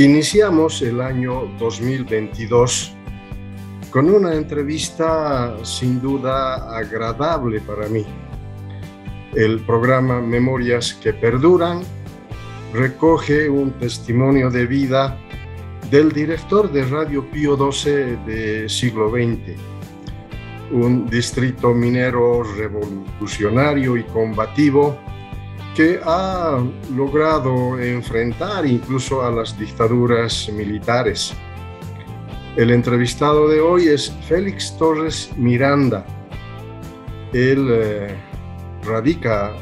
Iniciamos el año 2022 con una entrevista sin duda agradable para mí. El programa Memorias que Perduran recoge un testimonio de vida del director de Radio Pío XII de siglo XX, un distrito minero revolucionario y combativo que ha logrado enfrentar incluso a las dictaduras militares. El entrevistado de hoy es Félix Torres Miranda. Él eh, radica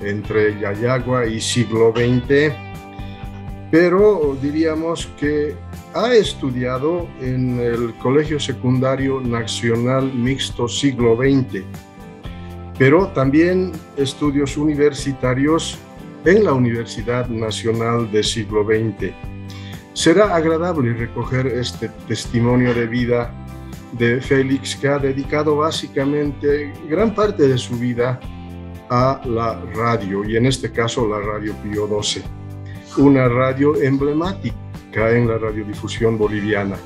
entre Yayagua y siglo XX, pero diríamos que ha estudiado en el Colegio Secundario Nacional Mixto Siglo XX pero también estudios universitarios en la Universidad Nacional del Siglo XX. Será agradable recoger este testimonio de vida de Félix, que ha dedicado básicamente gran parte de su vida a la radio, y en este caso la Radio Pío 12, una radio emblemática en la radiodifusión boliviana.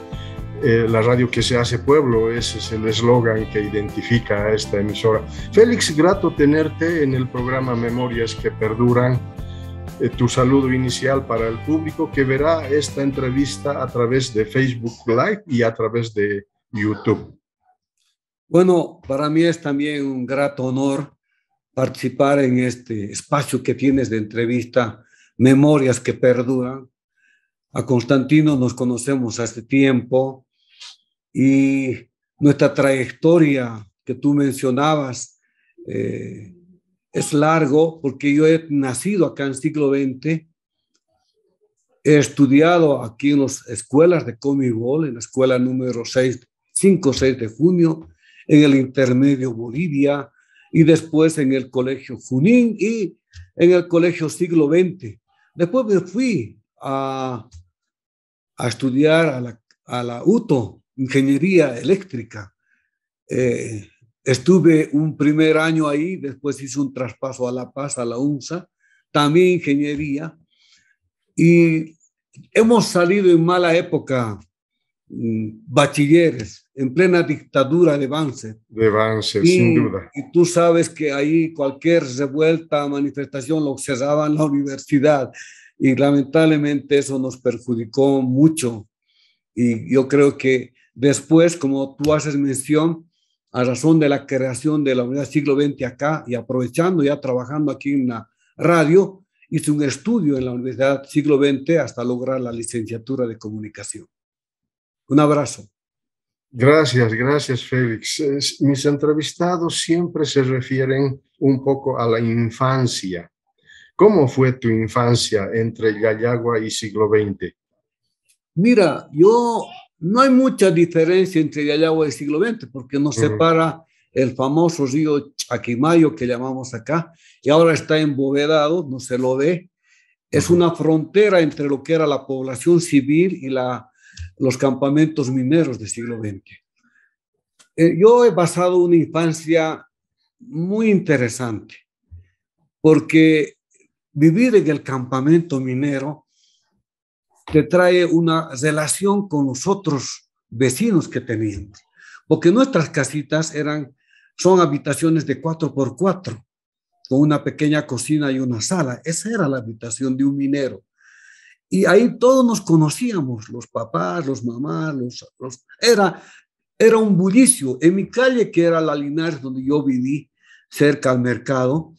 Eh, la radio que se hace pueblo, ese es el eslogan que identifica a esta emisora. Félix, grato tenerte en el programa Memorias que Perduran. Eh, tu saludo inicial para el público que verá esta entrevista a través de Facebook Live y a través de YouTube. Bueno, para mí es también un grato honor participar en este espacio que tienes de entrevista, Memorias que Perduran. A Constantino nos conocemos hace tiempo, y nuestra trayectoria que tú mencionabas eh, es largo porque yo he nacido acá en el siglo XX, he estudiado aquí en las escuelas de Comibol, en la escuela número 6, 5, 6 de junio, en el intermedio Bolivia y después en el colegio Junín y en el colegio siglo XX. Después me fui a, a estudiar a la, a la UTO, ingeniería eléctrica. Eh, estuve un primer año ahí, después hice un traspaso a La Paz, a la UNSA, también ingeniería. Y hemos salido en mala época, mm, bachilleres, en plena dictadura de Banzer. De Banzer, sin duda. Y tú sabes que ahí cualquier revuelta, manifestación lo cerraban la universidad. Y lamentablemente eso nos perjudicó mucho. Y yo creo que Después, como tú haces mención, a razón de la creación de la Unidad Siglo XX acá y aprovechando ya trabajando aquí en la radio, hice un estudio en la Universidad Siglo XX hasta lograr la licenciatura de comunicación. Un abrazo. Gracias, gracias Félix. Mis entrevistados siempre se refieren un poco a la infancia. ¿Cómo fue tu infancia entre Yayagua y siglo XX? Mira, yo no hay mucha diferencia entre Yayagua y el siglo XX, porque nos separa el famoso río Chaquimayo que llamamos acá, y ahora está embovedado, no se lo ve. Es una frontera entre lo que era la población civil y la, los campamentos mineros del siglo XX. Eh, yo he pasado una infancia muy interesante, porque vivir en el campamento minero te trae una relación con los otros vecinos que teníamos, porque nuestras casitas eran, son habitaciones de cuatro por cuatro, con una pequeña cocina y una sala. Esa era la habitación de un minero. Y ahí todos nos conocíamos, los papás, los mamás, los, era, era un bullicio. En mi calle, que era la Linares, donde yo viví, cerca al mercado,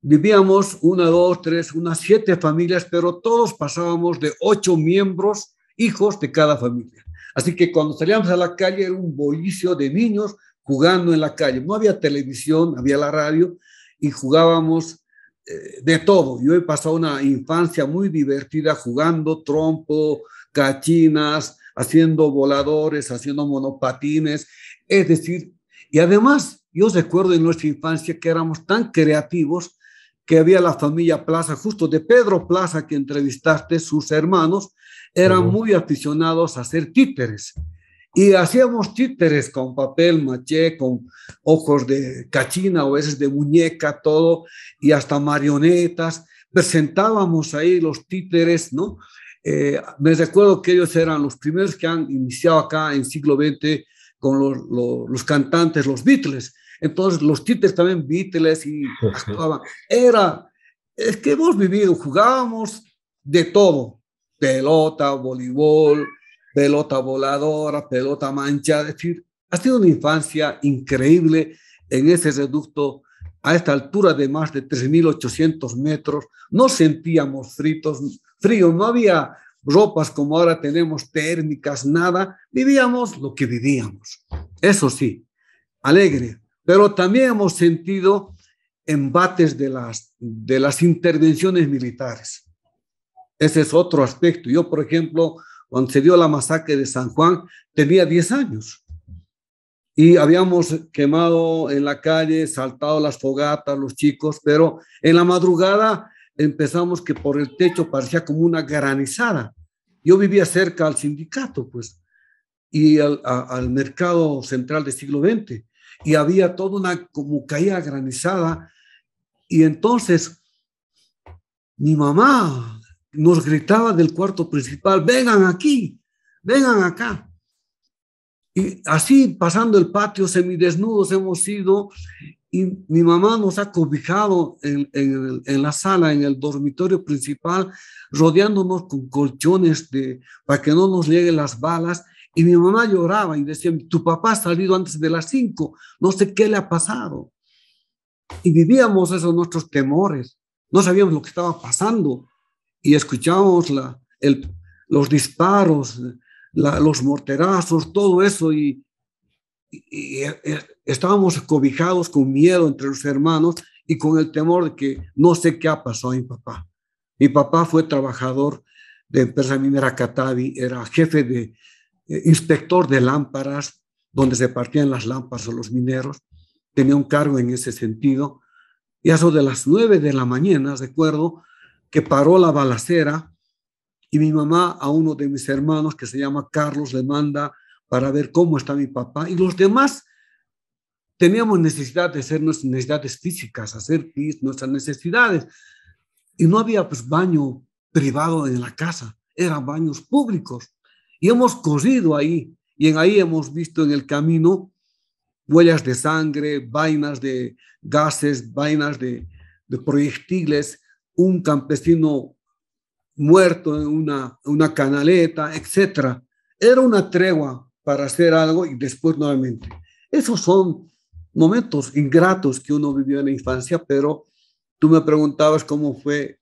vivíamos una, dos, tres, unas siete familias, pero todos pasábamos de ocho miembros, hijos de cada familia. Así que cuando salíamos a la calle era un bollicio de niños jugando en la calle. No había televisión, había la radio y jugábamos eh, de todo. Yo he pasado una infancia muy divertida jugando trompo, cachinas, haciendo voladores, haciendo monopatines, es decir, y además yo recuerdo en nuestra infancia que éramos tan creativos que había la familia Plaza, justo de Pedro Plaza que entrevistaste, sus hermanos eran muy aficionados a hacer títeres. Y hacíamos títeres con papel maché, con ojos de cachina o veces de muñeca, todo, y hasta marionetas. Presentábamos ahí los títeres, ¿no? eh, me recuerdo que ellos eran los primeros que han iniciado acá en siglo XX con los, los, cantantes, los Beatles. Entonces, los títeres también Beatles y actuaban. Era, es que hemos vivido, jugábamos de todo, pelota, voleibol, pelota voladora, pelota mancha, es decir, ha sido una infancia increíble en ese reducto a esta altura de más de 3.800 metros. No sentíamos fritos, frío, no había ropas como ahora tenemos térmicas, nada. Vivíamos lo que vivíamos. Eso sí, alegre. Pero también hemos sentido embates de las, de las intervenciones militares. Ese es otro aspecto. Yo, por ejemplo, cuando se dio la masacre de San Juan, tenía 10 años y habíamos quemado en la calle, saltado las fogatas, los chicos, pero en la madrugada empezamos que por el techo parecía como una granizada. Yo vivía cerca al sindicato, pues, y al, al mercado central del siglo XX, y había toda una como caída granizada, y entonces mi mamá nos gritaba del cuarto principal, vengan aquí, vengan acá. Y así pasando el patio semidesnudos hemos ido y mi mamá nos ha cobijado en, en, la sala, en el dormitorio principal, rodeándonos con colchones para que no nos lleguen las balas. Y mi mamá lloraba y decía, tu papá ha salido antes de las cinco, no sé qué le ha pasado. Y vivíamos esos nuestros temores, no sabíamos lo que estaba pasando y escuchábamos la, el, los disparos, los morterazos, todo eso, y, eh, estábamos cobijados con miedo entre los hermanos y con el temor de que no sé qué ha pasado a mi papá. Mi papá fue trabajador de empresa minera Catavi, era jefe de inspector de lámparas, donde se partían las lámparas a los mineros, tenía un cargo en ese sentido. Y a eso de las nueve de la mañana, recuerdo que paró la balacera y mi mamá a uno de mis hermanos que se llama Carlos le manda para ver cómo está mi papá. Y los demás teníamos necesidad de hacer nuestras necesidades físicas, hacer pis, nuestras necesidades. Y no había pues baño privado en la casa, eran baños públicos y hemos corrido ahí y en ahí hemos visto en el camino huellas de sangre, vainas de gases, vainas de, de proyectiles, un campesino muerto en una, una canaleta, etc. Era una tregua para hacer algo y después nuevamente. Esos son momentos ingratos que uno vivió en la infancia, pero tú me preguntabas cómo fue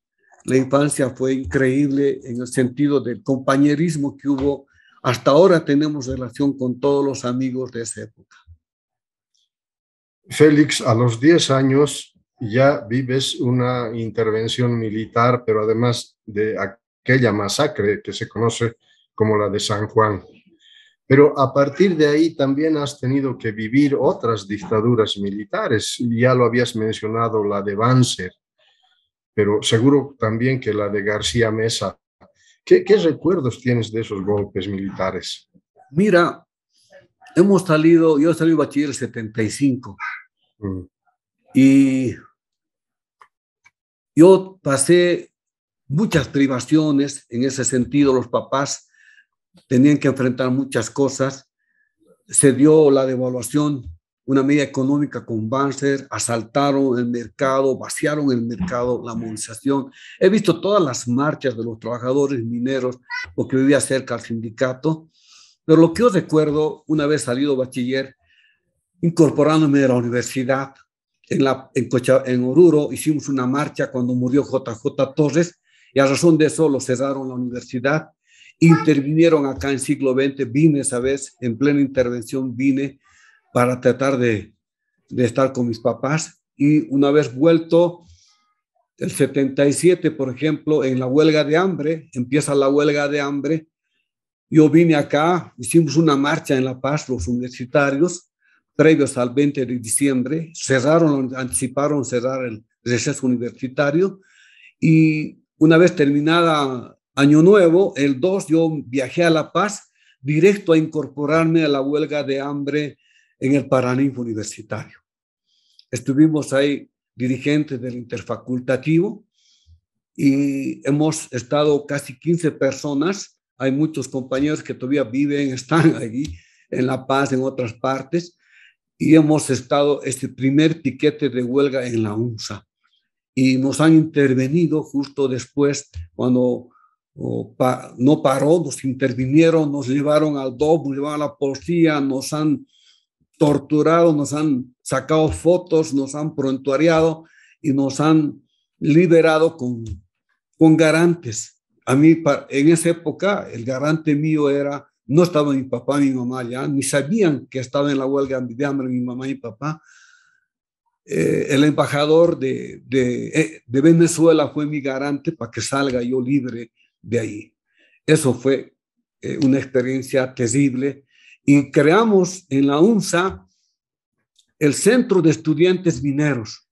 la infancia, fue increíble en el sentido del compañerismo que hubo. Hasta ahora tenemos relación con todos los amigos de esa época. Félix, a los 10 años ya vives una intervención militar, pero además de aquella masacre que se conoce como la de San Juan. Pero a partir de ahí también has tenido que vivir otras dictaduras militares. Ya lo habías mencionado, la de Banzer, pero seguro también que la de García Mesa. ¿Qué, qué recuerdos tienes de esos golpes militares? Mira, hemos salido, yo salí bachiller 75. Mm. Y yo pasé muchas privaciones en ese sentido, los papás tenían que enfrentar muchas cosas. Se dio la devaluación, una medida económica con Banzer, asaltaron el mercado, vaciaron el mercado, la movilización. He visto todas las marchas de los trabajadores mineros, porque vivía cerca al sindicato. Pero lo que yo recuerdo, una vez salido bachiller, incorporándome a la universidad, en, la, en, en Oruro hicimos una marcha cuando murió JJ Torres y a razón de eso lo cerraron la universidad. Intervinieron acá en siglo XX, vine esa vez, en plena intervención vine para tratar de, de estar con mis papás. Y una vez vuelto, el 77, por ejemplo, en la huelga de hambre, empieza la huelga de hambre, yo vine acá, hicimos una marcha en La Paz, los universitarios, previos al 20 de diciembre, cerraron, anticiparon cerrar el receso universitario. Y una vez terminada Año Nuevo, el 2, yo viajé a La Paz directo a incorporarme a la huelga de hambre en el Paraninfo Universitario. Estuvimos ahí dirigentes del interfacultativo y hemos estado casi 15 personas. Hay muchos compañeros que todavía viven, están allí en La Paz, en otras partes, y hemos estado este primer piquete de huelga en la UNSA. Y nos han intervenido justo después, cuando no paró, nos intervinieron, nos llevaron al DOP, nos llevaron a la policía, nos han torturado, nos han sacado fotos, nos han prontuariado y nos han liberado con, con garantes. A mí, en esa época, el garante mío era, no estaba mi papá, mi mamá ya, ni sabían que estaba en la huelga de hambre mi mamá y mi papá. Eh, el embajador de, de, eh, de, Venezuela fue mi garante para que salga yo libre de ahí. Eso fue eh, una experiencia terrible. Y creamos en la UNSA el Centro de Estudiantes Mineros.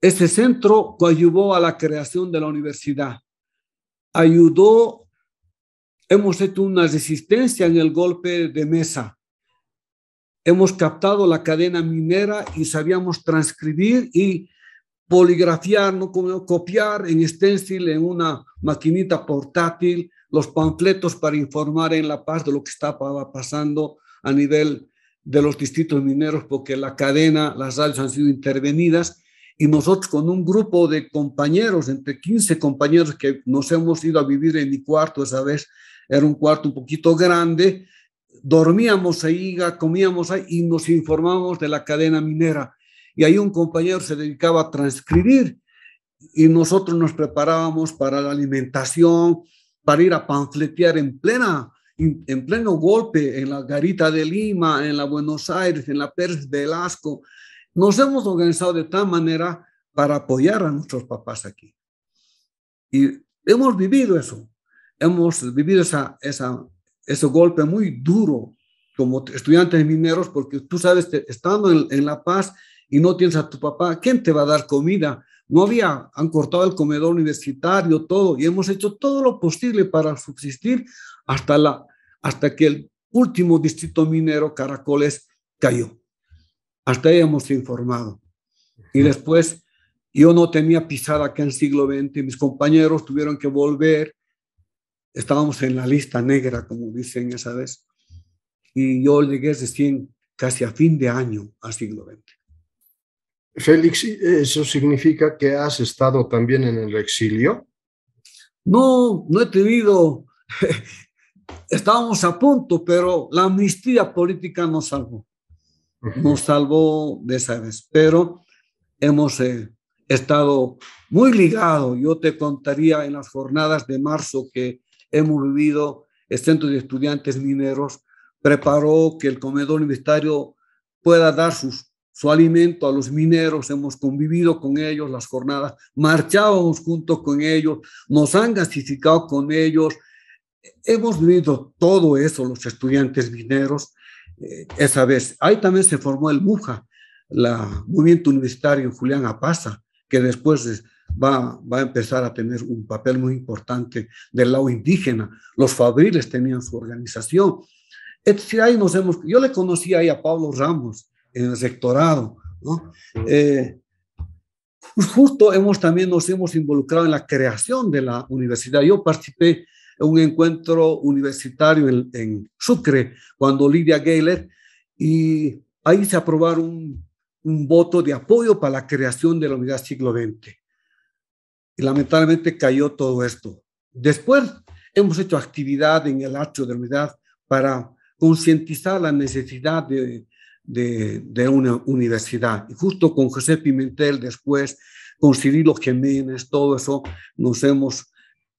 Ese centro ayudó a la creación de la universidad. Ayudó, hemos hecho una resistencia en el golpe de mesa. Hemos captado la cadena minera y sabíamos transcribir y poligrafiar, no copiar en stencil en una maquinita portátil los panfletos para informar en La Paz de lo que estaba pasando a nivel de los distritos mineros, porque la cadena, las radios han sido intervenidas y nosotros con un grupo de compañeros, entre 15 compañeros que nos hemos ido a vivir en mi cuarto esa vez, era un cuarto un poquito grande, dormíamos ahí, comíamos ahí y nos informábamos de la cadena minera. Y ahí un compañero se dedicaba a transcribir y nosotros nos preparábamos para la alimentación, para ir a panfletear en plena en pleno golpe en la Garita de Lima, en la Buenos Aires, en la Pérez Velasco, nos hemos organizado de tal manera para apoyar a nuestros papás aquí. Y hemos vivido eso, hemos vivido esa, esa, ese golpe muy duro como estudiantes mineros, porque tú sabes, estando en, en, La Paz y no tienes a tu papá, ¿quién te va a dar comida? No había, han cortado el comedor universitario, todo, y hemos hecho todo lo posible para subsistir hasta, la, hasta que el último distrito minero, Caracoles, cayó. Hasta ahí hemos informado. Y después yo no tenía pisada acá en el siglo XX, mis compañeros tuvieron que volver, estábamos en la lista negra, como dicen esa vez, y yo llegué recién casi a fin de año al siglo XX. Félix, ¿eso significa que has estado también en el exilio? No, no he tenido, estábamos a punto, pero la amnistía política nos salvó nos salvó de esa vez, pero hemos eh, estado muy ligados. Yo te contaría en las jornadas de marzo que hemos vivido, el Centro de Estudiantes Mineros preparó que el comedor universitario pueda dar sus, su alimento a los mineros, hemos convivido con ellos las jornadas, marchábamos junto con ellos, nos han gasificado con ellos, hemos vivido todo eso los estudiantes mineros eh, esa vez. Ahí también se formó el MUJA, el movimiento universitario Julián Apaza, que después va, va a empezar a tener un papel muy importante del lado indígena. Los fabriles tenían su organización. Ahí nos hemos, yo le conocí ahí a Pablo Ramos en el rectorado, ¿no? Eh, justo hemos también nos hemos involucrado en la creación de la universidad. Yo participé un encuentro universitario en, Sucre, cuando Lidia Gayler, y ahí se aprobaron un, un voto de apoyo para la creación de la unidad siglo XX. Y lamentablemente cayó todo esto. Después hemos hecho actividad en el atrio de la unidad para concientizar la necesidad de, de, de, una universidad. Y justo con José Pimentel después, con Cirilo Jiménez, todo eso, nos hemos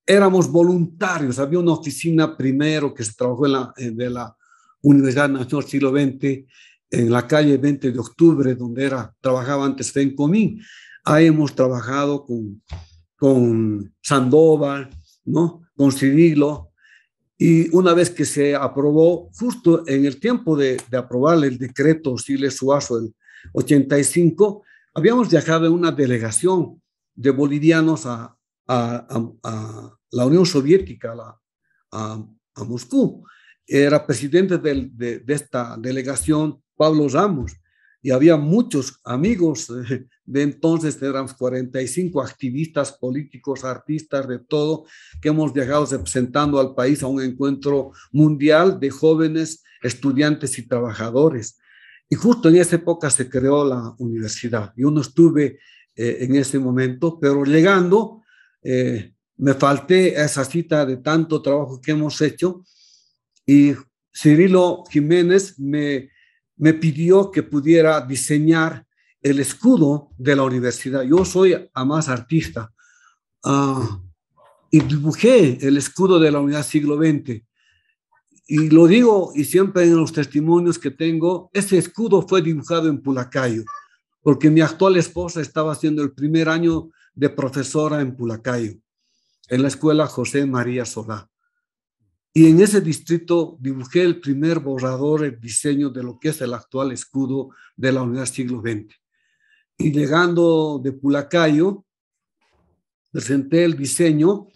éramos voluntarios. Había una oficina primero que se trabajó en la, de la Universidad Nacional Siglo XX, en la calle 20 de octubre, donde era, trabajaba antes FENCOMIN. Ahí hemos trabajado con, con Sandoval, ¿no? con Cirilo, y una vez que se aprobó, justo en el tiempo de, de aprobar el decreto Siles Suazo del 85, habíamos viajado una delegación de bolivianos a, a, la Unión Soviética, a, Moscú. Era presidente de, esta delegación Pablo Ramos y había muchos amigos eh, de entonces éramos 45 activistas políticos, artistas, de todo, que hemos viajado representando al país a un encuentro mundial de jóvenes, estudiantes y trabajadores. Y justo en esa época se creó la universidad. Yo no estuve eh, en ese momento, pero llegando, eh, me falté a esa cita de tanto trabajo que hemos hecho y Cirilo Jiménez me, me pidió que pudiera diseñar el escudo de la universidad. Yo soy además artista uh, y dibujé el escudo de la unidad siglo XX. Y lo digo, y siempre en los testimonios que tengo, ese escudo fue dibujado en Pulacayo, porque mi actual esposa estaba haciendo el primer año de profesora en Pulacayo, en la escuela José María Solá. Y en ese distrito dibujé el primer borrador, el diseño de lo que es el actual escudo de la unidad siglo XX y llegando de Pulacayo, presenté el diseño,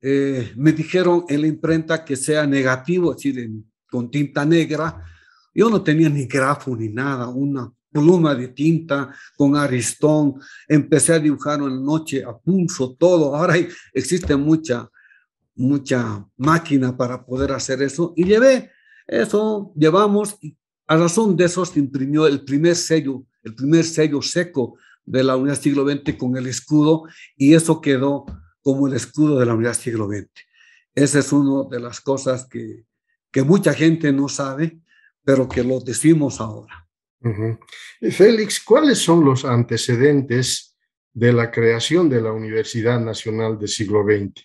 eh, me dijeron en la imprenta que sea negativo, es con tinta negra. Yo no tenía ni grafo ni nada, una pluma de tinta con aristón. Empecé a dibujar en la noche a pulso, todo. Ahora existe mucha, mucha máquina para poder hacer eso. Y llevé eso, llevamos, a razón de eso se imprimió el primer sello el primer sello seco de la unidad siglo XX con el escudo y eso quedó como el escudo de la unidad siglo XX. Esa es una de las cosas que, que mucha gente no sabe, pero que lo decimos ahora. Félix, ¿cuáles son los antecedentes de la creación de la Universidad Nacional del siglo XX?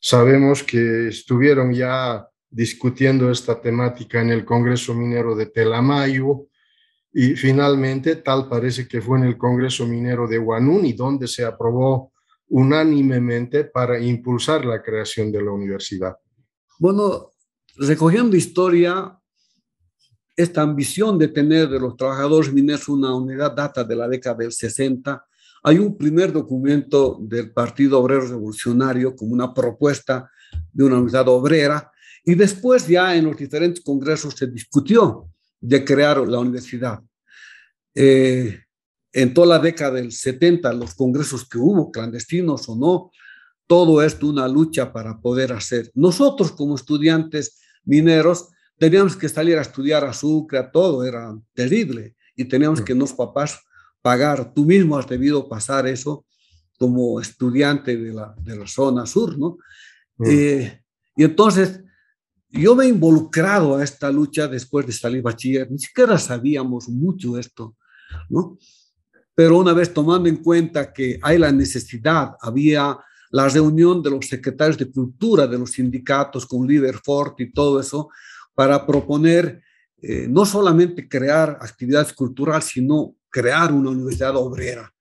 Sabemos que estuvieron ya discutiendo esta temática en el Congreso Minero de Telamayo, y finalmente, tal parece que fue en el Congreso Minero de Huanuni, donde se aprobó unánimemente para impulsar la creación de la universidad. Bueno, recogiendo historia, esta ambición de tener de los trabajadores mineros una unidad data de la década del 60. Hay un primer documento del Partido Obrero Revolucionario como una propuesta de una unidad obrera y después ya en los diferentes congresos se discutió de crear la universidad. Eh, en toda la década del 70, los congresos que hubo, clandestinos o no, todo esto una lucha para poder hacer. Nosotros como estudiantes mineros teníamos que salir a estudiar azúcar, todo era terrible y teníamos que nos papás pagar. Tú mismo has debido pasar eso como estudiante de la, de la zona sur, ¿no? Eh, y entonces yo me he involucrado a esta lucha después de salir bachiller, ni siquiera sabíamos mucho esto, ¿no? Pero una vez tomando en cuenta que hay la necesidad, había la reunión de los secretarios de cultura de los sindicatos con Fort y todo eso, para proponer eh, no solamente crear actividades culturales, sino crear una universidad obrera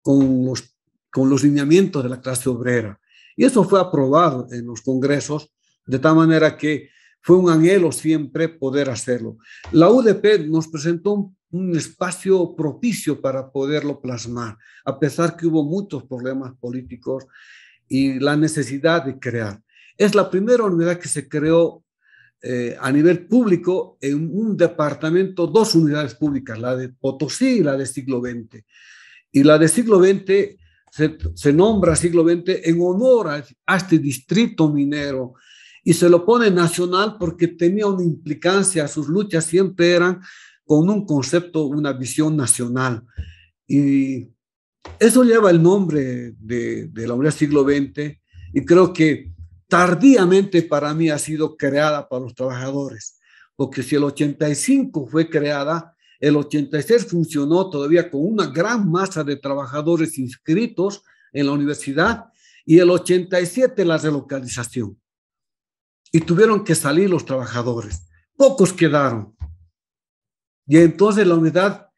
con los, con los lineamientos de la clase obrera. Y eso fue aprobado en los congresos de tal manera que fue un anhelo siempre poder hacerlo. La UDP nos presentó un, espacio propicio para poderlo plasmar, a pesar que hubo muchos problemas políticos y la necesidad de crear. Es la primera unidad que se creó eh, a nivel público en un departamento, dos unidades públicas, la de Potosí y la de siglo XX. Y la de siglo XX se, se nombra siglo XX en honor a, a este distrito minero y se lo pone nacional porque tenía una implicancia, sus luchas siempre eran con un concepto, una visión nacional. Y eso lleva el nombre de, de la Unidad Siglo XX y creo que tardíamente para mí ha sido creada para los trabajadores, porque si el 85 fue creada, el 86 funcionó todavía con una gran masa de trabajadores inscritos en la universidad y el 87 la relocalización y tuvieron que salir los trabajadores. Pocos quedaron. Y entonces la unidad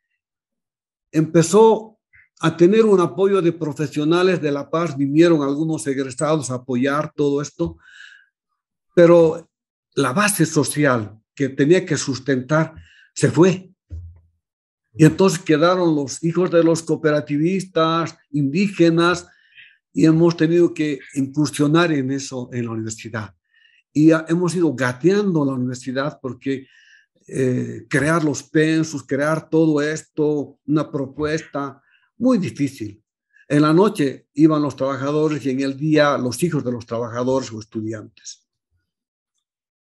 empezó a tener un apoyo de profesionales de La Paz, vinieron algunos egresados a apoyar todo esto, pero la base social que tenía que sustentar se fue. Y entonces quedaron los hijos de los cooperativistas, indígenas, y hemos tenido que incursionar en eso en la universidad y hemos ido gateando la universidad porque eh, crear los pensos, crear todo esto, una propuesta, muy difícil. En la noche iban los trabajadores y en el día los hijos de los trabajadores o estudiantes.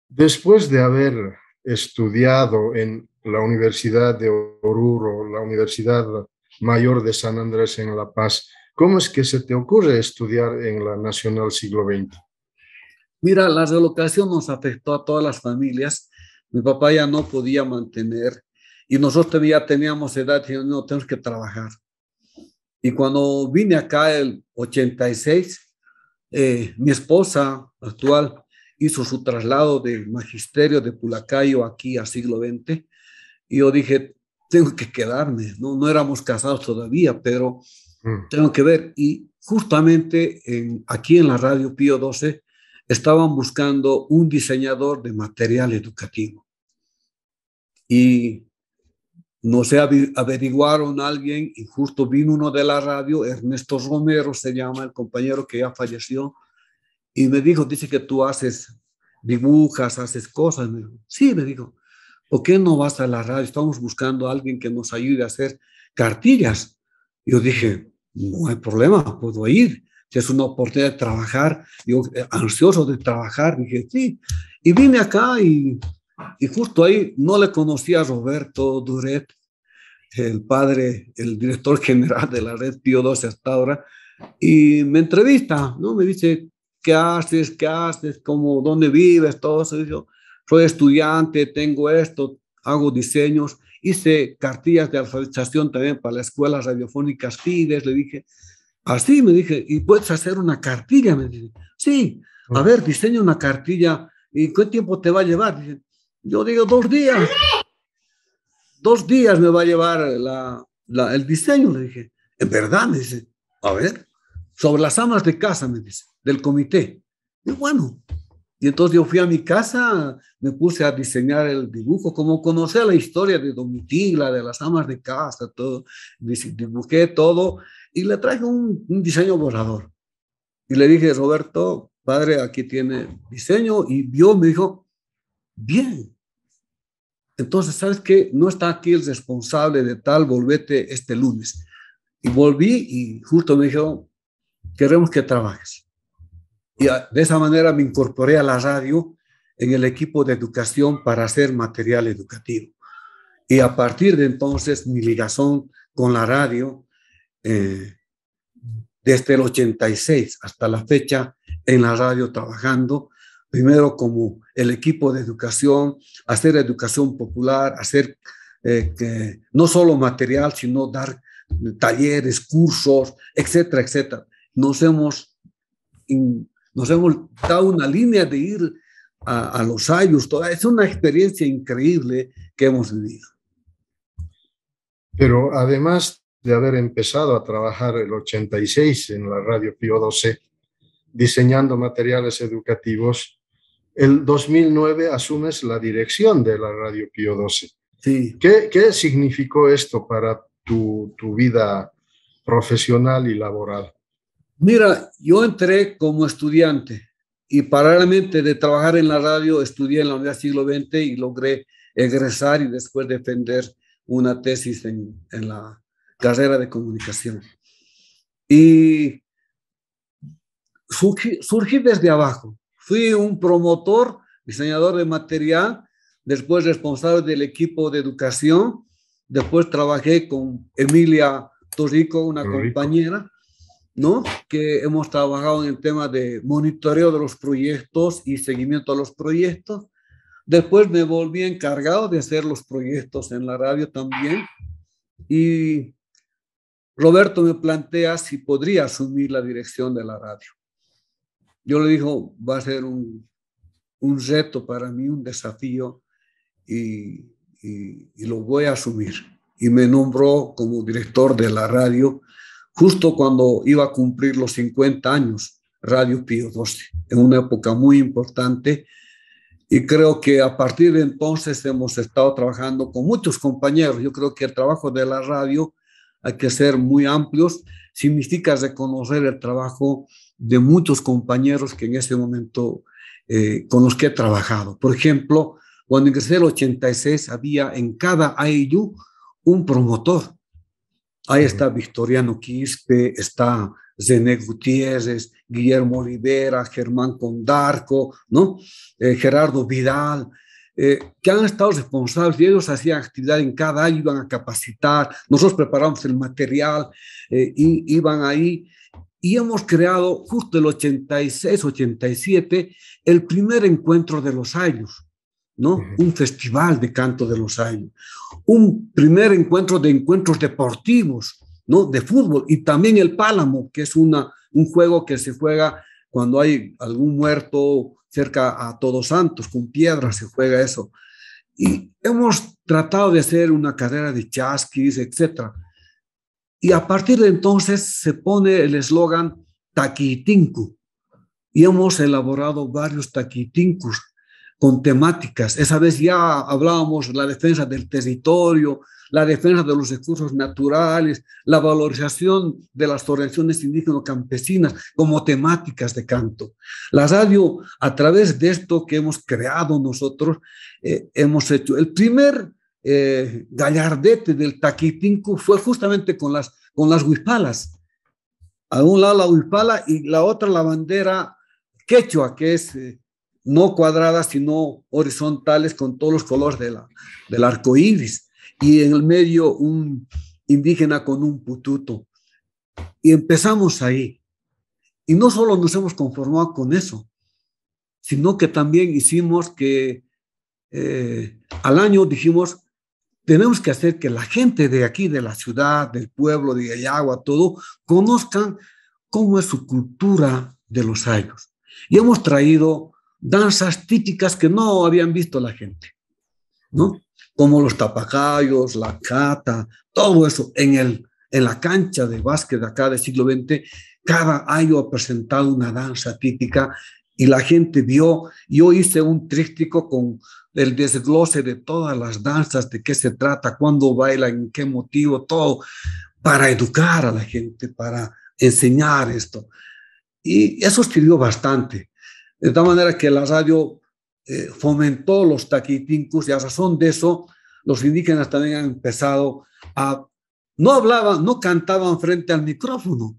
Después de haber estudiado en la Universidad de Oruro, la Universidad Mayor de San Andrés en La Paz, ¿cómo es que se te ocurre estudiar en la Nacional Siglo XX? Mira, la relocación nos afectó a todas las familias. Mi papá ya no podía mantener y nosotros ya teníamos edad y no tenemos que trabajar. Y cuando vine acá el 86, eh, mi esposa actual hizo su traslado del magisterio de Pulacayo aquí a siglo XX. Y yo dije, tengo que quedarme, ¿no? No éramos casados todavía, pero mm. tengo que ver. Y justamente en, aquí en la radio Pío 12 estaban buscando un diseñador de material educativo. Y no sé, averiguaron a alguien y justo vino uno de la radio, Ernesto Romero se llama, el compañero que ya falleció, y me dijo, dice que tú haces, dibujas, haces cosas. Sí, me dijo, ¿por qué no vas a la radio? Estamos buscando a alguien que nos ayude a hacer cartillas. Yo dije, no hay problema, puedo ir. Es una oportunidad de trabajar, yo eh, ansioso de trabajar, dije, sí. Y vine acá y y justo ahí no le conocía a Roberto Duret, el padre, el director general de la red Pío 12 hasta ahora, y me entrevista, ¿no? Me dice, ¿qué haces? ¿Qué haces? ¿Cómo, ¿Dónde vives? Todo eso. Yo, soy estudiante, tengo esto, hago diseños, hice cartillas de alfabetización también para las escuelas radiofónicas FIDES, le dije, así me dije, ¿y puedes hacer una cartilla? Me dice, sí, a ver, diseño una cartilla, ¿y qué tiempo te va a llevar? Dije, yo digo, dos días. Dos días me va a llevar la, el diseño, le dije. En verdad, me dice, a ver, sobre las amas de casa, me dice, del comité. Y bueno, y entonces yo fui a mi casa, me puse a diseñar el dibujo, como conocer la historia de Domitila, de las amas de casa, todo. Dibujé todo y le traje un, diseño borrador. Y le dije, Roberto, padre, aquí tiene diseño. Y vio, me dijo, bien, entonces, ¿sabes qué? No está aquí el responsable de tal, volvete este lunes. Y volví y justo me dijo, queremos que trabajes. Y de esa manera me incorporé a la radio en el equipo de educación para hacer material educativo. Y a partir de entonces, mi ligación con la radio, eh, desde el 86 hasta la fecha, en la radio trabajando, primero como el equipo de educación, hacer educación popular, hacer eh, que, no solo material, sino dar talleres, cursos, etcétera, etcétera. Nos hemos, nos hemos dado una línea de ir a, los años, toda, es una experiencia increíble que hemos vivido. Pero además de haber empezado a trabajar el 86 en la radio Pío 12, diseñando materiales educativos, el 2009 asumes la dirección de la Radio Pío 12. Sí. ¿Qué, ¿Qué, significó esto para tu, tu vida profesional y laboral? Mira, yo entré como estudiante y paralelamente de trabajar en la radio estudié en la Universidad Siglo XX y logré egresar y después defender una tesis en, en la carrera de comunicación. Y surgí, surgí desde abajo. Fui un promotor, diseñador de material, después responsable del equipo de educación, después trabajé con Emilia Torrico, una compañera, ¿no? Que hemos trabajado en el tema de monitoreo de los proyectos y seguimiento a los proyectos. Después me volví encargado de hacer los proyectos en la radio también. Y Roberto me plantea si podría asumir la dirección de la radio yo le dijo, va a ser un, un reto para mí, un desafío, y, y, lo voy a asumir. Y me nombró como director de la radio justo cuando iba a cumplir los 50 años, Radio Pío 12, en una época muy importante. Y creo que a partir de entonces hemos estado trabajando con muchos compañeros. Yo creo que el trabajo de la radio hay que ser muy amplios, significa reconocer el trabajo de muchos compañeros que en ese momento eh, con los que he trabajado. Por ejemplo, cuando ingresé el 86 había en cada AIU un promotor Ahí está Victoriano Quispe, está Zené Gutiérrez, Guillermo Olivera, Germán Condarco, ¿no? Eh, Gerardo Vidal, eh, que han estado responsables y ellos hacían actividad en cada año, iban a capacitar, nosotros preparamos el material, eh, y, iban ahí y hemos creado justo el 86, 87, el primer encuentro de los años, ¿no? Un festival de canto de los años, un primer encuentro de encuentros deportivos, ¿no? De fútbol y también el pálamo, que es una, un juego que se juega cuando hay algún muerto cerca a Todos Santos, con piedras se juega eso. Y hemos tratado de hacer una carrera de chasquis, etcétera. Y a partir de entonces se pone el eslogan Taquitinku. Y hemos elaborado varios taquitinkus con temáticas. Esa vez ya hablábamos la defensa del territorio, la defensa de los recursos naturales, la valorización de las formaciones indígenas campesinas como temáticas de canto. La radio, a través de esto que hemos creado nosotros, eh, hemos hecho el primer eh, gallardete del taquitinco fue justamente con las, con las huipalas. A un lado la huipala y la otra la bandera quechua, que es eh, no cuadrada, sino horizontales con todos los colores de la, del arco iris. Y en el medio un indígena con un pututo. Y empezamos ahí. Y no solo nos hemos conformado con eso, sino que también hicimos que eh, al año dijimos, tenemos que hacer que la gente de aquí, de la ciudad, del pueblo, de Ayagua, todo, conozcan cómo es su cultura de los años. Y hemos traído danzas típicas que no habían visto la gente, ¿no? Como los tapacayos, la cata, todo eso en, el, en la cancha de básquet de acá del siglo XX, cada año ha presentado una danza típica y la gente vio, yo hice un tríptico con el desglose de todas las danzas, de qué se trata, cuándo bailan, en qué motivo, todo, para educar a la gente, para enseñar esto. Y eso sirvió bastante. De tal manera que la radio eh, fomentó los taquitincos y a razón de eso, los indígenas también han empezado a... No hablaban, no cantaban frente al micrófono,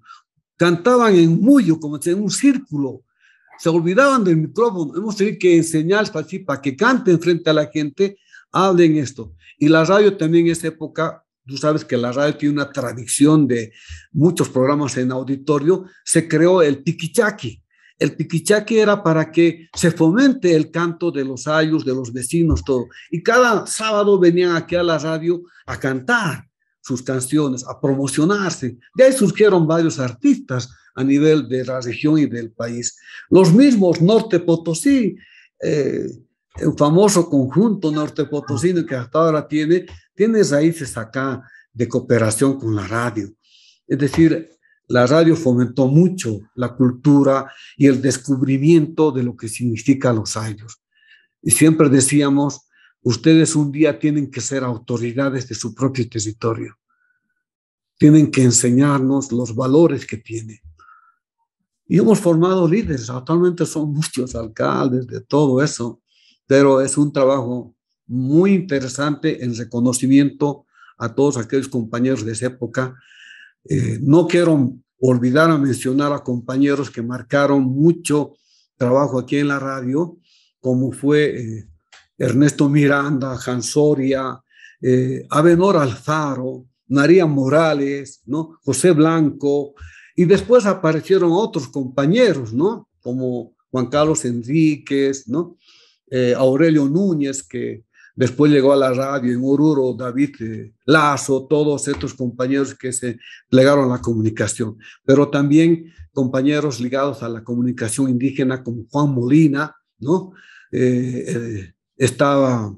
cantaban en mullo, como en un círculo, se olvidaban del micrófono. Hemos tenido que enseñarles para, que canten frente a la gente, hablen esto. Y la radio también en esa época, tú sabes que la radio tiene una tradición de muchos programas en auditorio, se creó el piquichaki. El piquichaki era para que se fomente el canto de los ayos, de los vecinos, todo. Y cada sábado venían aquí a la radio a cantar sus canciones, a promocionarse. De ahí surgieron varios artistas a nivel de la región y del país. Los mismos Norte Potosí, eh, el famoso conjunto Norte Potosí que hasta ahora tiene, tiene raíces acá de cooperación con la radio. Es decir, la radio fomentó mucho la cultura y el descubrimiento de lo que significa los años. Y siempre decíamos, ustedes un día tienen que ser autoridades de su propio territorio. Tienen que enseñarnos los valores que tienen. Y hemos formado líderes, actualmente son muchos alcaldes de todo eso, pero es un trabajo muy interesante en reconocimiento a todos aquellos compañeros de esa época. Eh, no quiero olvidar a mencionar a compañeros que marcaron mucho trabajo aquí en la radio, como fue eh, Ernesto Miranda, Jansoria, eh, Abenor Alfaro, María Morales, ¿no? José Blanco, y después aparecieron otros compañeros, ¿no? Como Juan Carlos Enríquez, ¿no? Eh, Aurelio Núñez, que después llegó a la radio en Oruro, David eh, Lazo, todos estos compañeros que se legaron a la comunicación, pero también compañeros ligados a la comunicación indígena como Juan Molina, ¿no? Eh, estaba,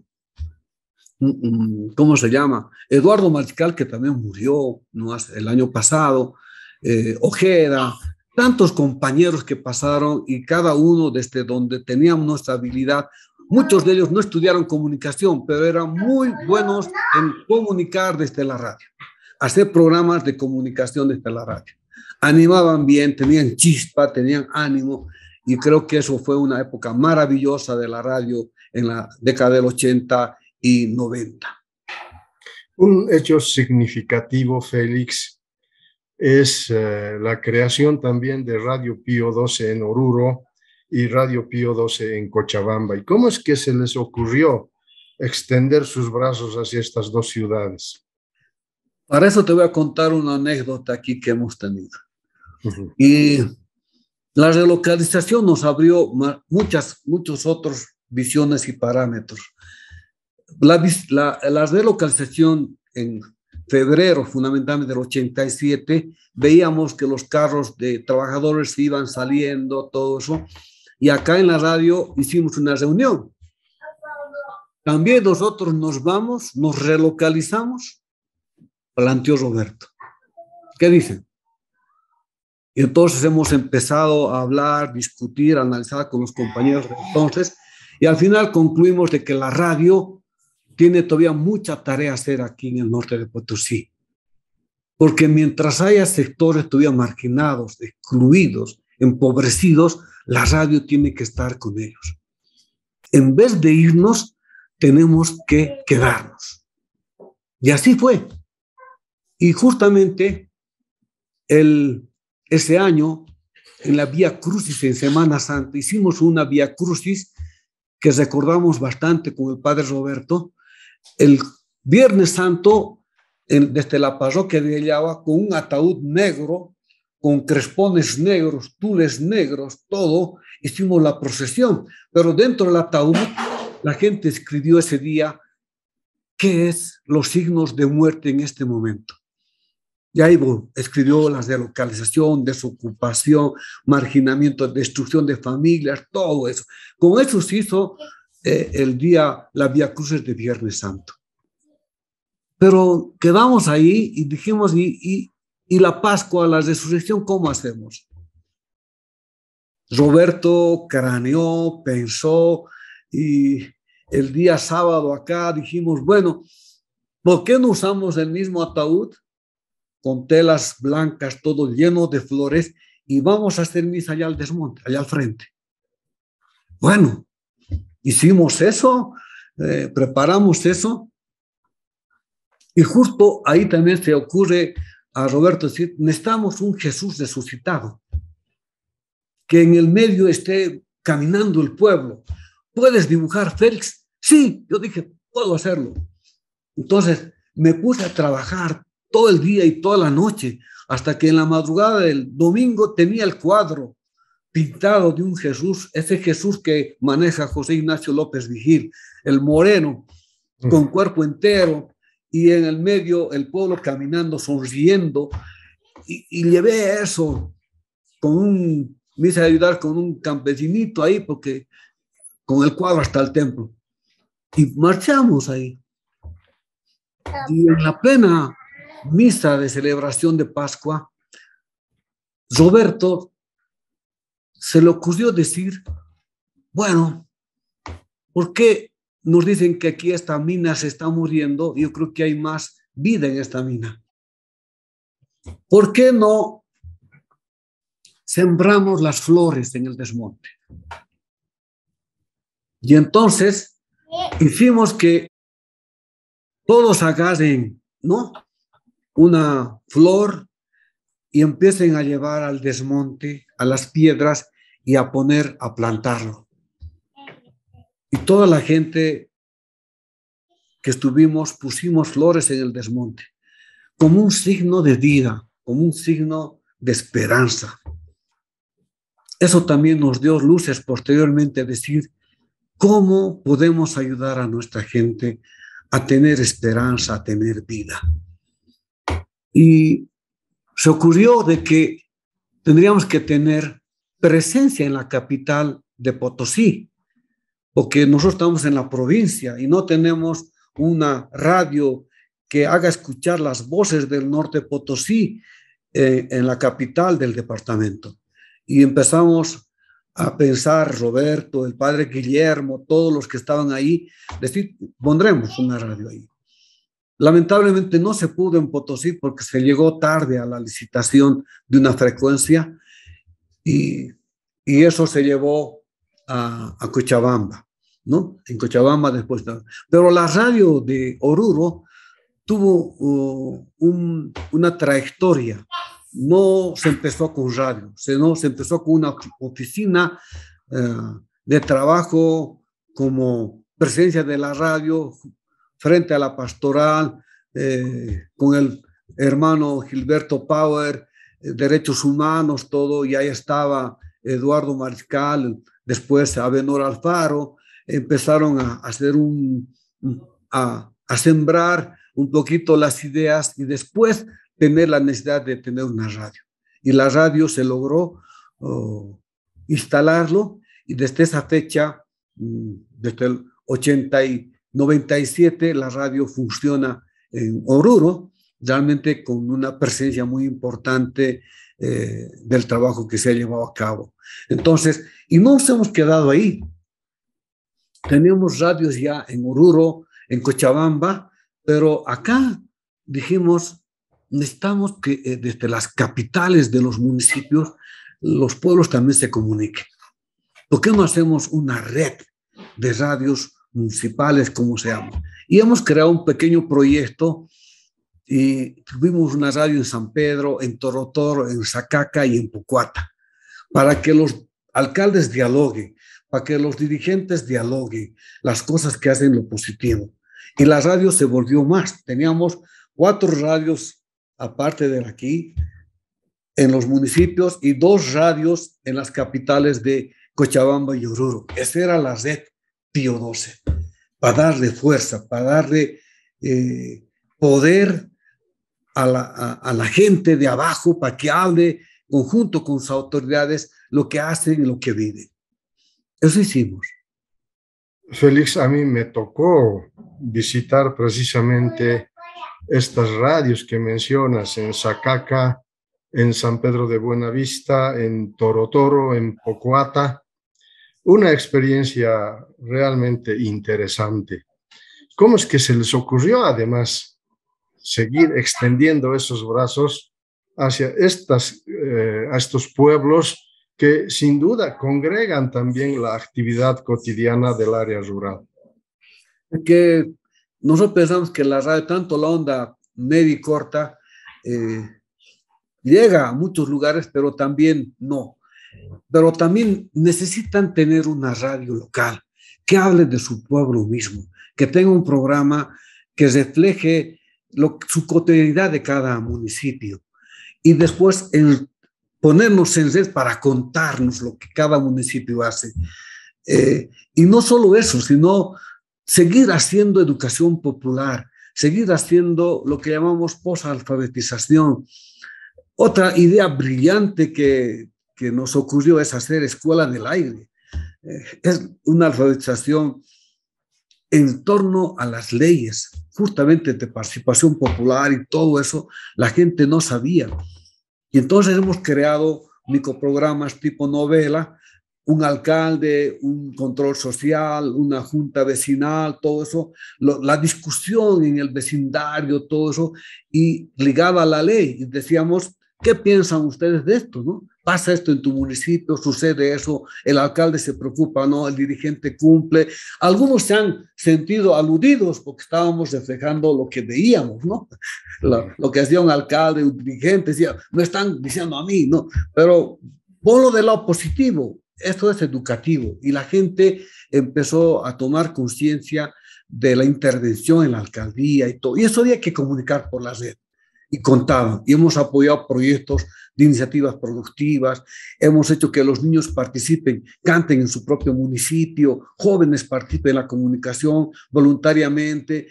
mm, mm, ¿cómo se llama? Eduardo Mariscal, que también murió ¿no? el año pasado, eh, Ojeda, tantos compañeros que pasaron y cada uno desde donde teníamos nuestra habilidad. Muchos de ellos no estudiaron comunicación, pero eran muy buenos en comunicar desde la radio, hacer programas de comunicación desde la radio. Animaban bien, tenían chispa, tenían ánimo y creo que eso fue una época maravillosa de la radio en la década del 80 y 90. Un hecho significativo, Félix, es eh, la creación también de Radio Pío 12 en Oruro y Radio Pío 12 en Cochabamba. ¿Y cómo es que se les ocurrió extender sus brazos hacia estas dos ciudades? Para eso te voy a contar una anécdota aquí que hemos tenido. Y la relocalización nos abrió muchas, muchos otros visiones y parámetros. La, la, la relocalización en febrero, fundamentalmente del 87, veíamos que los carros de trabajadores iban saliendo, todo eso, y acá en la radio hicimos una reunión. También nosotros nos vamos, nos relocalizamos, planteó Roberto. ¿Qué dicen? Y entonces hemos empezado a hablar, discutir, analizar con los compañeros de entonces, y al final concluimos de que la radio tiene todavía mucha tarea hacer aquí en el norte de Potosí. Porque mientras haya sectores todavía marginados, excluidos, empobrecidos, la radio tiene que estar con ellos. En vez de irnos, tenemos que quedarnos. Y así fue. Y justamente el, ese año, en la Vía Crucis, en Semana Santa, hicimos una Vía Crucis que recordamos bastante con el Padre Roberto. El Viernes Santo, desde la parroquia de con un ataúd negro con crespones negros, tules negros, todo, hicimos la procesión. Pero dentro del ataúd, la gente escribió ese día, ¿qué es los signos de muerte en este momento? Y ahí escribió las de localización, desocupación, marginamiento, destrucción de familias, todo eso. Con eso se hizo eh, el día, la Vía Cruces de Viernes Santo. Pero quedamos ahí y dijimos, y, y la Pascua, la resurrección, ¿cómo hacemos? Roberto craneó, pensó y el día sábado acá dijimos, bueno, ¿por qué no usamos el mismo ataúd con telas blancas, todo lleno de flores y vamos a hacer misa allá al desmonte, allá al frente? Bueno, hicimos eso, eh, preparamos eso y justo ahí también se ocurre a Roberto decir, necesitamos un Jesús resucitado, que en el medio esté caminando el pueblo. ¿Puedes dibujar, Félix? Sí, yo dije, puedo hacerlo. Entonces me puse a trabajar todo el día y toda la noche, hasta que en la madrugada del domingo tenía el cuadro pintado de un Jesús, ese Jesús que maneja José Ignacio López Vigil, el moreno, con cuerpo entero, y en el medio el pueblo caminando, sonriendo, y, llevé eso con un, me hice ayudar con un campesinito ahí, porque con el cuadro hasta el templo. Y marchamos ahí. Y en la plena misa de celebración de Pascua, Roberto se le ocurrió decir, bueno, ¿por qué nos dicen que aquí esta mina se está muriendo, yo creo que hay más vida en esta mina. ¿Por qué no sembramos las flores en el desmonte? Y entonces hicimos que todos agarren. Una flor y empiecen a llevar al desmonte, a las piedras y a poner, a plantarlo. Y toda la gente que estuvimos pusimos flores en el desmonte, como un signo de vida, como un signo de esperanza. Eso también nos dio luces posteriormente a decir cómo podemos ayudar a nuestra gente a tener esperanza, a tener vida. Y se ocurrió de que tendríamos que tener presencia en la capital de Potosí, porque nosotros estamos en la provincia y no tenemos una radio que haga escuchar las voces del norte Potosí eh, en la capital del departamento. Y empezamos a pensar, Roberto, el padre Guillermo, todos los que estaban ahí, decir, pondremos una radio ahí. Lamentablemente no se pudo en Potosí porque se llegó tarde a la licitación de una frecuencia y, y eso se llevó a, Cochabamba, ¿no? En Cochabamba después. Pero la radio de Oruro tuvo uh, una trayectoria. No se empezó con radio, sino se empezó con una oficina uh, de trabajo como presencia de la radio frente a la pastoral, eh, con el hermano Gilberto Power, eh, derechos humanos, todo, y ahí estaba Eduardo Mariscal, después Abenor Alfaro, empezaron a hacer un, a, sembrar un poquito las ideas y después tener la necesidad de tener una radio. Y la radio se logró instalarlo y desde esa fecha, mm, desde el 80 y 97, la radio funciona en Oruro, realmente con una presencia muy importante eh, del trabajo que se ha llevado a cabo. Entonces, y no nos hemos quedado ahí. Tenemos radios ya en Oruro, en Cochabamba, pero acá dijimos, necesitamos que eh, desde las capitales de los municipios, los pueblos también se comuniquen. ¿Por qué no hacemos una red de radios municipales, como se llama? Y hemos creado un pequeño proyecto y tuvimos una radio en San Pedro, en Torotoro, en Zacaca y en Pucuata, para que los alcaldes dialoguen, para que los dirigentes dialoguen las cosas que hacen lo positivo. Y la radio se volvió más. Teníamos cuatro radios aparte de aquí en los municipios y dos radios en las capitales de Cochabamba y Oruro. Esa era la red Pío 12, para darle fuerza, para darle eh, poder a la, gente de abajo para que hable conjunto con sus autoridades lo que hacen y lo que viven. Eso hicimos. Félix, a mí me tocó visitar precisamente estas radios que mencionas en Zacaca, en San Pedro de Buenavista, en Torotoro, en Pocoata. Una experiencia realmente interesante. ¿Cómo es que se les ocurrió además seguir extendiendo esos brazos hacia estas, eh, a estos pueblos que sin duda congregan también la actividad cotidiana del área rural. Que nosotros pensamos que la radio, tanto la onda media y corta, eh, llega a muchos lugares, pero también no. Pero también necesitan tener una radio local que hable de su pueblo mismo, que tenga un programa que refleje su cotidianidad de cada municipio y después el ponernos en red para contarnos lo que cada municipio hace. Eh, y no solo eso, sino seguir haciendo educación popular, seguir haciendo lo que llamamos posalfabetización. Otra idea brillante que, que nos ocurrió es hacer escuela del aire. Eh, es una alfabetización en torno a las leyes, justamente de participación popular y todo eso, la gente no sabía. Y entonces hemos creado microprogramas tipo novela, un alcalde, un control social, una junta vecinal, todo eso, la discusión en el vecindario, todo eso, y ligada a la ley. Y decíamos, ¿qué piensan ustedes de esto? ¿no? Pasa esto en tu municipio, sucede eso, el alcalde se preocupa, ¿no? El dirigente cumple. Algunos se han sentido aludidos porque estábamos reflejando lo que veíamos, ¿no? Lo, que hacía un alcalde, un dirigente, decía, me están diciendo a mí, ¿no? Pero ponlo de lado positivo, esto es educativo y la gente empezó a tomar conciencia de la intervención en la alcaldía y todo. Y eso había que comunicar por la red y contaban. Y hemos apoyado proyectos de iniciativas productivas, hemos hecho que los niños participen, canten en su propio municipio, jóvenes participen en la comunicación voluntariamente.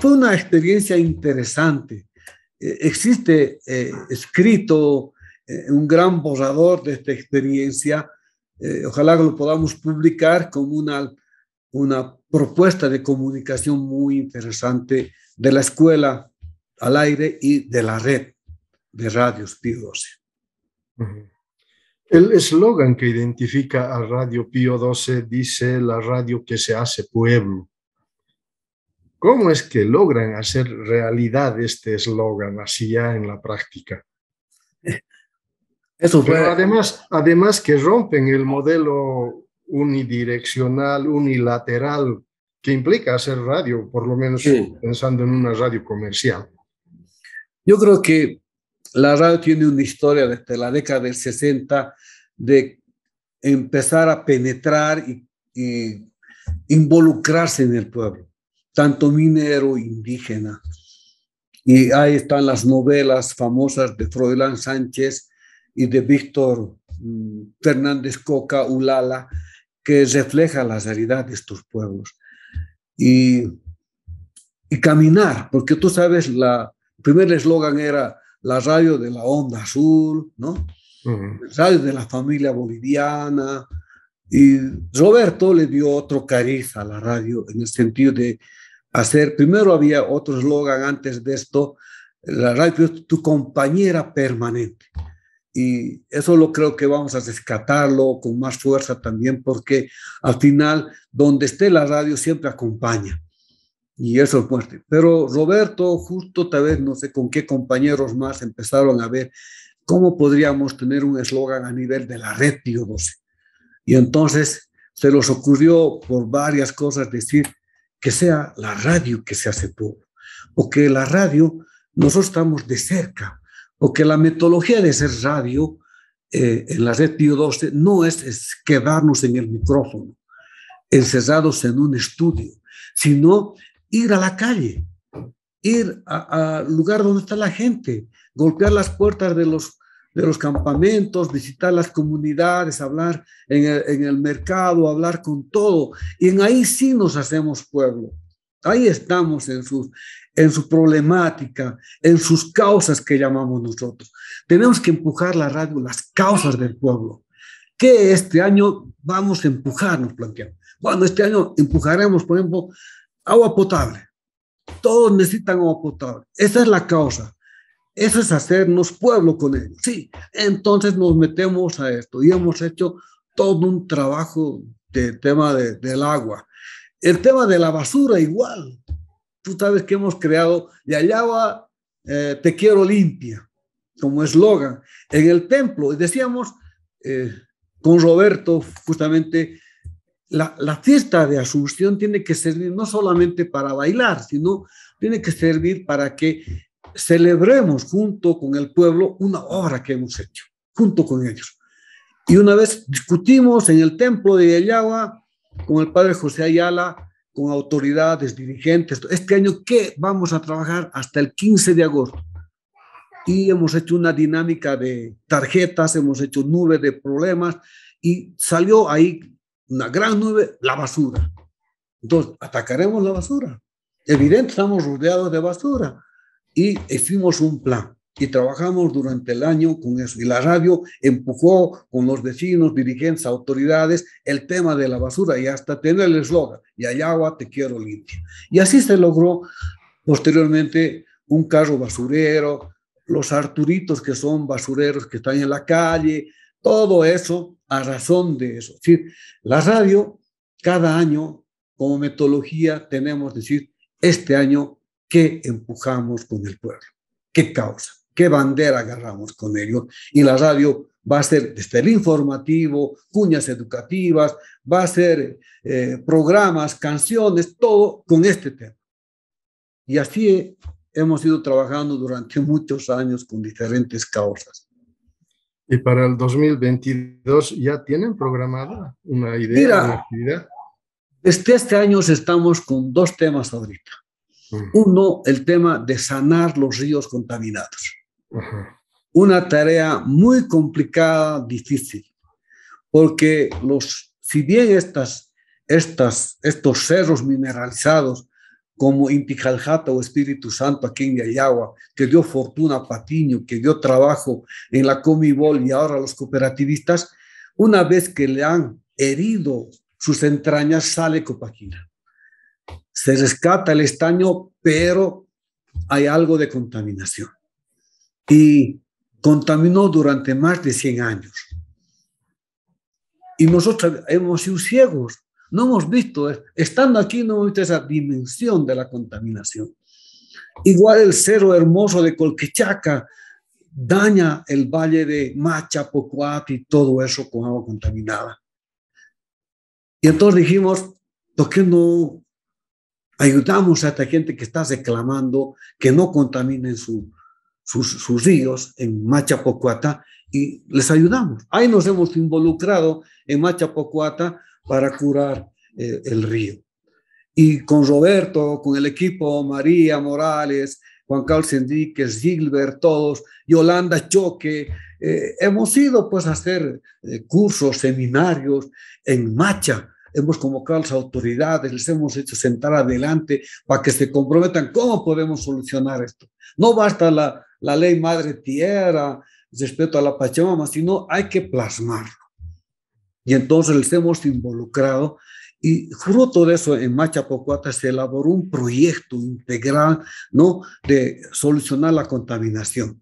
Fue una experiencia interesante. Eh, existe eh, escrito eh, un gran borrador de esta experiencia. ojalá lo podamos publicar como una, una propuesta de comunicación muy interesante de la escuela al aire y de la red de Radios Pío 12. El eslogan que identifica a Radio Pío 12 dice la radio que se hace pueblo. ¿Cómo es que logran hacer realidad este eslogan así ya en la práctica? Eso fue... además, además que rompen el modelo unidireccional, unilateral que implica hacer radio, por lo menos pensando en una radio comercial. Yo creo que la radio tiene una historia desde la década del 60 de empezar a penetrar y, involucrarse en el pueblo, tanto minero, indígena. Y ahí están las novelas famosas de Froilán Sánchez y de Víctor mm, Fernández Coca, Ulala, que refleja la realidad de estos pueblos y, y caminar, porque tú sabes, la, el primer eslogan era la radio de la onda azul, ¿no? Radio de la familia boliviana. Y Roberto le dio otro cariz a la radio en el sentido de hacer, primero había otro eslogan antes de esto, la radio es tu compañera permanente. Y eso lo creo que vamos a rescatarlo con más fuerza también, porque al final, donde esté la radio, siempre acompaña. Y eso es fuerte. Pero Roberto, justo tal vez, no sé con qué compañeros más empezaron a ver cómo podríamos tener un eslogan a nivel de la red Pío 12. Y entonces se los ocurrió por varias cosas decir que sea la radio que se hace pueblo, porque la radio nosotros estamos de cerca, porque la metodología de ser radio eh, en la red Pío 12 no es, es quedarnos en el micrófono, encerrados en un estudio, sino ir a la calle, ir al lugar donde está la gente, golpear las puertas de los, de los campamentos, visitar las comunidades, hablar en el, en el mercado, hablar con todo. Y en ahí sí nos hacemos pueblo. Ahí estamos en, sus, en su problemática, en sus causas que llamamos nosotros. Tenemos que empujar la radio, las causas del pueblo. ¿Qué este año vamos a empujar? Nos planteamos. Bueno, este año empujaremos, por ejemplo, agua potable. Todos necesitan agua potable. Esa es la causa. Eso es hacernos pueblo con ellos. Sí, entonces nos metemos a esto y hemos hecho todo un trabajo de tema de, del agua. El tema de la basura igual. Tú sabes que hemos creado y allá va, eh, te quiero limpia, como eslogan. En el templo, y decíamos eh, con Roberto justamente, la, fiesta de Asunción tiene que servir no solamente para bailar, sino tiene que servir para que celebremos junto con el pueblo una obra que hemos hecho, junto con ellos. Y una vez discutimos en el templo de Yayagua con el padre José Ayala, con autoridades, dirigentes, este año, ¿qué vamos a trabajar hasta el 15 de agosto? Y hemos hecho una dinámica de tarjetas, hemos hecho nube de problemas y salió ahí una gran nube, la basura. Entonces, atacaremos la basura. Evidente, estamos rodeados de basura y hicimos un plan y trabajamos durante el año con eso. Y la radio empujó con los vecinos, dirigentes, autoridades el tema de la basura y hasta tener el eslogan, y hay agua, te quiero limpia. Y así se logró posteriormente un carro basurero, los Arturitos que son basureros que están en la calle, todo eso a razón de eso. Es decir, la radio, cada año, como metodología, tenemos, decir, este año qué empujamos con el pueblo, qué causa, qué bandera agarramos con ellos. Y la radio va a ser desde el informativo, cuñas educativas, va a ser eh, programas, canciones, todo con este tema. Y así hemos ido trabajando durante muchos años con diferentes causas. ¿Y para el 2022 ya tienen programada una idea, una actividad? Desde este año estamos con dos temas ahorita. Uno, el tema de sanar los ríos contaminados. Una tarea muy complicada, difícil, porque los, si bien estas, estas, estos cerros mineralizados, como Intijaljata o Espíritu Santo aquí en Yayagua, que dio fortuna a Patiño, que dio trabajo en la Comibol y ahora a los cooperativistas, una vez que le han herido sus entrañas, sale Copaquina se rescata el estaño, pero hay algo de contaminación. Y contaminó durante más de 100 años. Y nosotros hemos sido ciegos, no hemos visto, estando aquí no hemos visto esa dimensión de la contaminación. Igual el cero hermoso de Colquechaca daña el valle de Macha, y todo eso con agua contaminada. Y entonces dijimos, ¿por qué no Ayudamos a esta gente que está reclamando que no contaminen sus, sus, ríos en Machapocuata y les ayudamos. Ahí nos hemos involucrado en Machapocuata para curar eh, el río. Y con Roberto, con el equipo, María Morales, Juan Carlos Enríquez, Gilbert, todos, Yolanda Choque, eh, hemos ido pues a hacer eh, cursos, seminarios en Macha, hemos convocado a las autoridades, les hemos hecho sentar adelante para que se comprometan cómo podemos solucionar esto. No basta la, la ley madre tierra, respeto a la Pachamama, sino hay que plasmarlo. Y entonces les hemos involucrado y fruto de eso, en Machapocuata se elaboró un proyecto integral, ¿no? De solucionar la contaminación.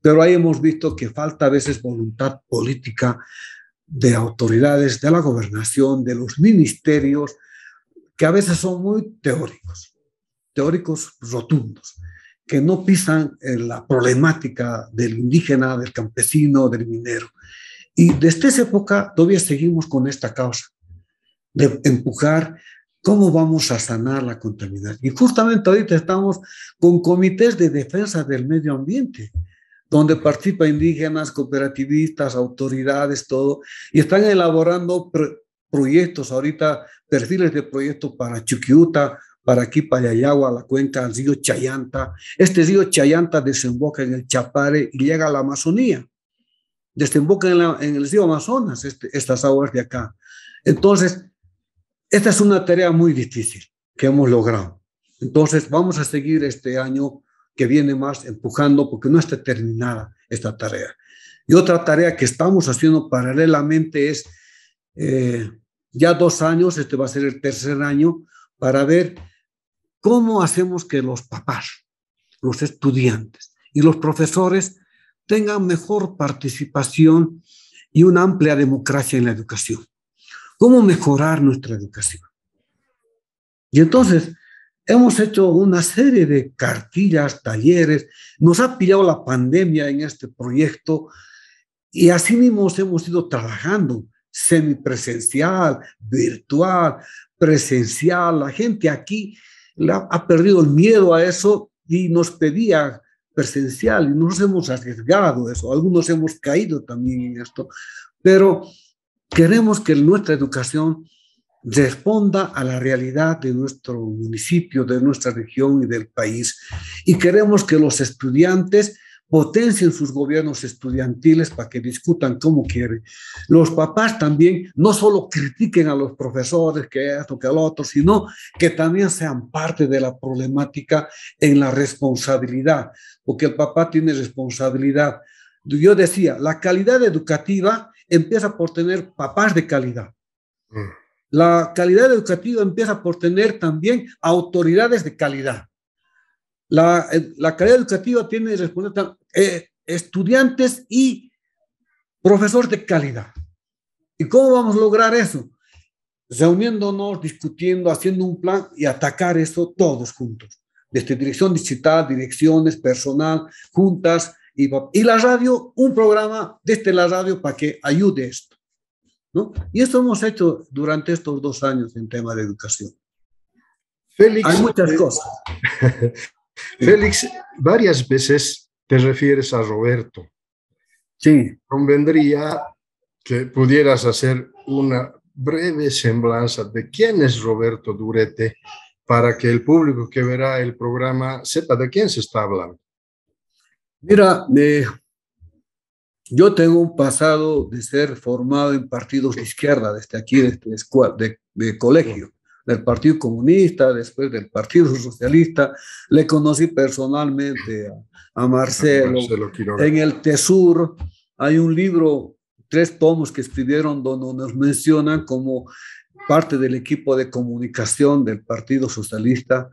Pero ahí hemos visto que falta a veces voluntad política de autoridades de la gobernación, de los ministerios, que a veces son muy teóricos, teóricos rotundos, que no pisan en la problemática del indígena, del campesino, del minero. Y desde esa época todavía seguimos con esta causa de empujar cómo vamos a sanar la contaminación. Y justamente ahorita estamos con comités de defensa del medio ambiente, donde participan indígenas, cooperativistas, autoridades, todo, y están elaborando proyectos ahorita, perfiles de proyectos para Chuquiuta, para aquí, para Yayagua, la cuenca del río Chayanta. Este río Chayanta desemboca en el Chapare y llega a la Amazonía. Desemboca en, en el río Amazonas, este, estas aguas de acá. Entonces, esta es una tarea muy difícil que hemos logrado. Entonces, vamos a seguir este año que viene más empujando porque no está terminada esta tarea. Y otra tarea que estamos haciendo paralelamente es eh, ya dos años, este va a ser el tercer año, para ver cómo hacemos que los papás, los estudiantes y los profesores tengan mejor participación y una amplia democracia en la educación cómo mejorar nuestra educación. Y entonces hemos hecho una serie de cartillas, talleres, nos ha pillado la pandemia en este proyecto y así mismo hemos ido trabajando semipresencial, virtual, presencial. La gente aquí ha perdido el miedo a eso y nos pedía presencial y nos hemos arriesgado eso. Algunos hemos caído también en esto, pero Queremos que nuestra educación responda a la realidad de nuestro municipio, de nuestra región y del país. Y queremos que los estudiantes potencien sus gobiernos estudiantiles para que discutan como quieren. Los papás también no solo critiquen a los profesores que esto, que lo otro, sino que también sean parte de la problemática en la responsabilidad, porque el papá tiene responsabilidad. Yo decía, la calidad educativa empieza por tener papás de calidad. Mm. La calidad educativa empieza por tener también autoridades de calidad. La, eh, la calidad educativa tiene eh, estudiantes y profesores de calidad. ¿Y cómo vamos a lograr eso? Reuniéndonos, discutiendo, haciendo un plan y atacar eso todos juntos. Desde dirección digital, direcciones, personal, juntas, y, la radio, un programa desde la radio para que ayude esto. ¿no? Y eso hemos hecho durante estos dos años en tema de educación. Félix, Hay muchas eh, cosas. Félix, varias veces te refieres a Roberto. Sí. Convendría que pudieras hacer una breve semblanza de quién es Roberto Durete para que el público que verá el programa sepa de quién se está hablando. Mira, yo tengo un pasado de ser formado en partidos de izquierda, desde aquí, desde de, de colegio, del Partido Comunista, después del Partido Socialista. Le conocí personalmente a, Marcelo. en el TESUR hay un libro, tres tomos que escribieron donde nos mencionan como parte del equipo de comunicación del Partido Socialista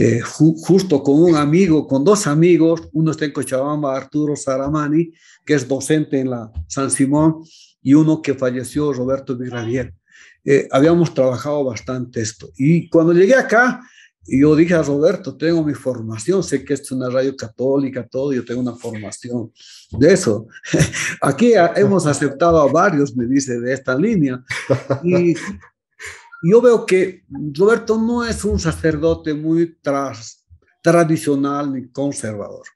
eh, justo con un amigo, con dos amigos, uno está en Cochabamba, Arturo Saramani, que es docente en la San Simón, y uno que falleció, Roberto Viradier. Eh, habíamos trabajado bastante esto. Y cuando llegué acá, yo dije a Roberto, tengo mi formación, sé que es una radio católica, todo, yo tengo una formación de eso. Aquí hemos aceptado a varios, me dice, de esta línea. Y yo veo que Roberto no es un sacerdote muy tradicional ni conservador,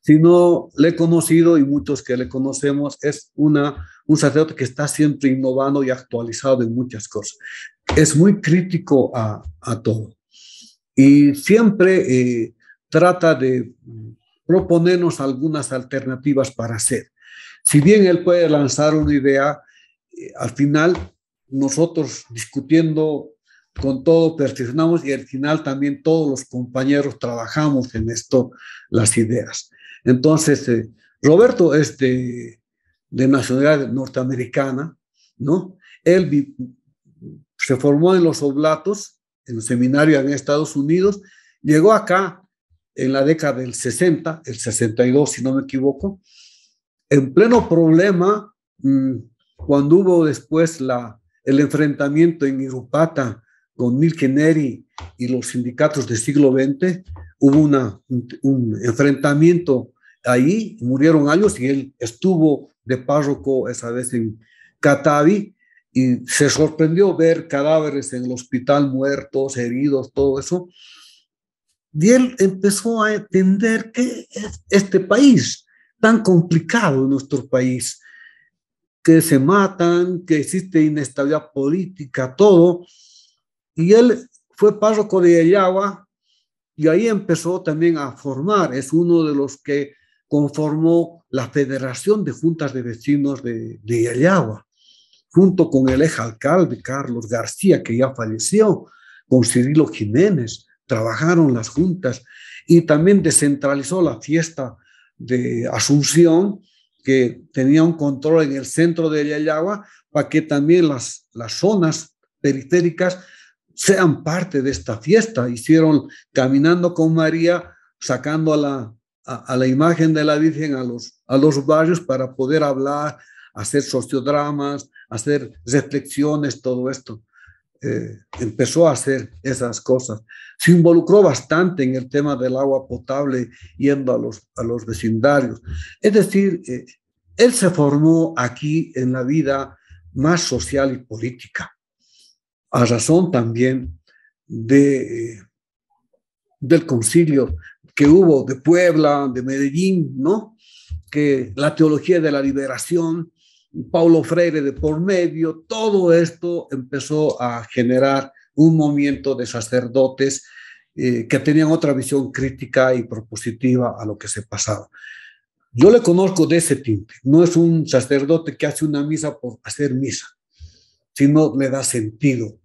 sino le he conocido y muchos que le conocemos es una, un sacerdote que está siempre innovando y actualizado en muchas cosas. Es muy crítico a, a todo y siempre eh, trata de proponernos algunas alternativas para hacer. Si bien él puede lanzar una idea, eh, al final nosotros discutiendo con todo perfeccionamos y al final también todos los compañeros trabajamos en esto, las ideas. Entonces, eh, Roberto es de, nacionalidad norteamericana, ¿no? Él se formó en los Oblatos, en el seminario en Estados Unidos, llegó acá en la década del 60, el 62, si no me equivoco, en pleno problema, mm, cuando hubo después el enfrentamiento en Irupata con Neri y los sindicatos del siglo XX, hubo un, enfrentamiento ahí, murieron años y él estuvo de párroco esa vez en Catavi y se sorprendió ver cadáveres en el hospital muertos, heridos, todo eso. Y él empezó a entender que este país tan complicado, nuestro país, que se matan, que existe inestabilidad política, todo. Y él fue párroco de Ayagua y ahí empezó también a formar, es uno de los que conformó la Federación de Juntas de Vecinos de, de junto con el alcalde Carlos García, que ya falleció, con Cirilo Jiménez, trabajaron las juntas y también descentralizó la fiesta de Asunción que tenía un control en el centro de Yayagua para que también las, las zonas periféricas sean parte de esta fiesta. Hicieron caminando con María, sacando a la, a, la imagen de la Virgen a los, a los barrios para poder hablar, hacer sociodramas, hacer reflexiones, todo esto. Eh, empezó a hacer esas cosas. Se involucró bastante en el tema del agua potable yendo a los, a los vecindarios. Es decir, eh, él se formó aquí en la vida más social y política, a razón también de, del concilio que hubo de Puebla, de Medellín, ¿no? Que la teología de la liberación, Paulo Freire de por medio, todo esto empezó a generar un movimiento de sacerdotes eh, que tenían otra visión crítica y propositiva a lo que se pasaba. Yo le conozco de ese tinte. No es un sacerdote que hace una misa por hacer misa, sino le da sentido.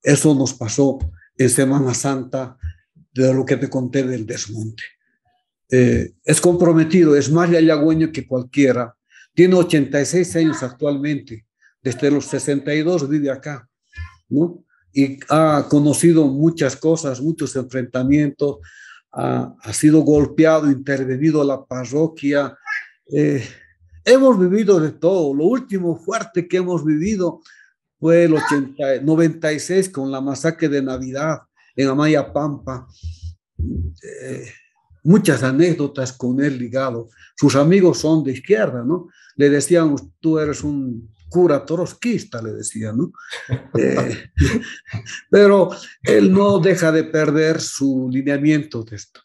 Eso nos pasó en Semana Santa de lo que te conté del desmonte. Eh, es comprometido, es más yayagüeño que cualquiera. Tiene 86 años actualmente. Desde los 62 vive acá, ¿no? Y ha conocido muchas cosas, muchos enfrentamientos, ha, sido golpeado, intervenido la parroquia. Eh, hemos vivido de todo. Lo último fuerte que hemos vivido fue el 80, 96 con la masacre de Navidad en Amaya Pampa. Eh, muchas anécdotas con él ligado. Sus amigos son de izquierda, ¿no? Le decían, tú eres un cura torosquista, le decía, ¿no? Eh, pero él no deja de perder su lineamiento de esto.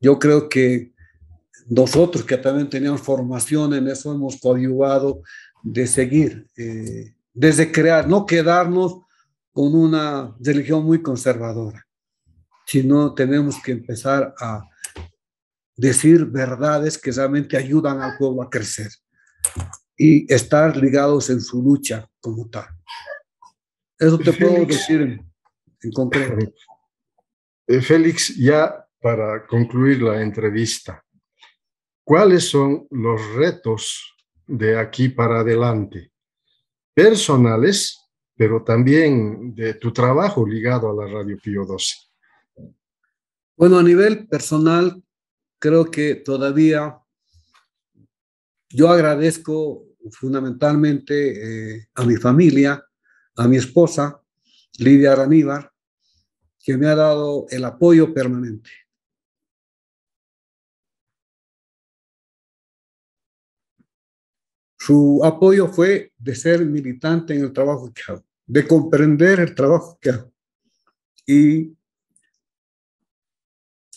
Yo creo que nosotros que también teníamos formación en eso hemos coadyuvado de seguir, eh, desde crear, no quedarnos con una religión muy conservadora, sino tenemos que empezar a decir verdades que realmente ayudan al pueblo a crecer y estar ligados en su lucha como tal. Eso te puedo decir en, concreto. Eh, Félix, ya para concluir la entrevista, ¿cuáles son los retos de aquí para adelante? Personales, pero también de tu trabajo ligado a la Radio Pío 12. Bueno, a nivel personal, creo que todavía yo agradezco fundamentalmente eh, a mi familia, a mi esposa, Lidia Araníbar, que me ha dado el apoyo permanente. Su apoyo fue de ser militante en el trabajo que hago. de comprender el trabajo que hago. Y,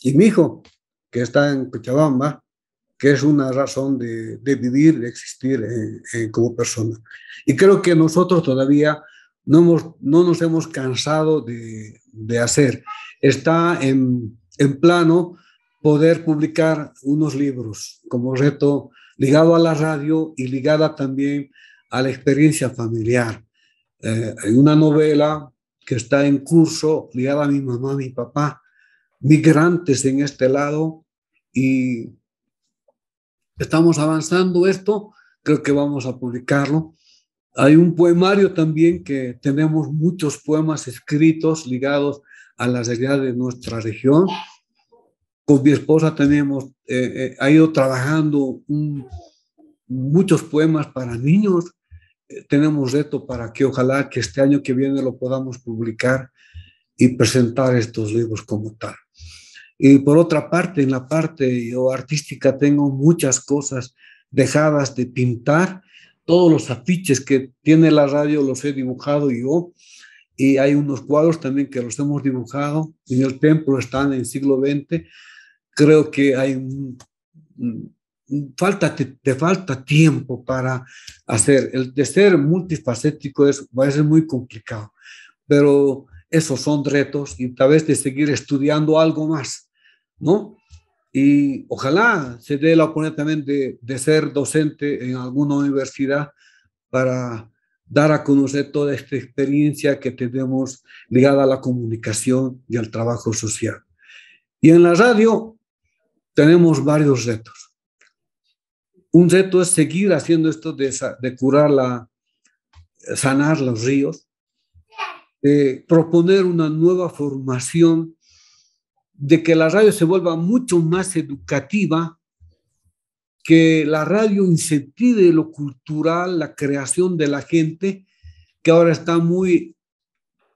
y mi hijo, que está en Cochabamba, que es una razón de, de vivir, de existir como persona. Y creo que nosotros todavía no, hemos, no nos hemos cansado de, de hacer. Está en, en, plano poder publicar unos libros como reto ligado a la radio y ligada también a la experiencia familiar. Eh, hay una novela que está en curso ligada a mi mamá, mi papá, migrantes en este lado y estamos avanzando esto, creo que vamos a publicarlo. Hay un poemario también que tenemos muchos poemas escritos ligados a la realidad de nuestra región. Con mi esposa tenemos, eh, eh, ha ido trabajando muchos poemas para niños. Eh, tenemos reto para que ojalá que este año que viene lo podamos publicar y presentar estos libros como tal. Y por otra parte, en la parte artística tengo muchas cosas dejadas de pintar. Todos los afiches que tiene la radio los he dibujado yo. Y hay unos cuadros también que los hemos dibujado. En el templo están en el siglo XX. Creo que hay falta, te, falta tiempo para hacer. El de ser multifacético es, va a ser muy complicado. Pero esos son retos y tal vez de seguir estudiando algo más ¿no? Y ojalá se dé la oportunidad también de, de ser docente en alguna universidad para dar a conocer toda esta experiencia que tenemos ligada a la comunicación y al trabajo social. Y en la radio tenemos varios retos. Un reto es seguir haciendo esto de, de curar la, sanar los ríos, de proponer una nueva formación de que la radio se vuelva mucho más educativa, que la radio incentive lo cultural, la creación de la gente, que ahora está muy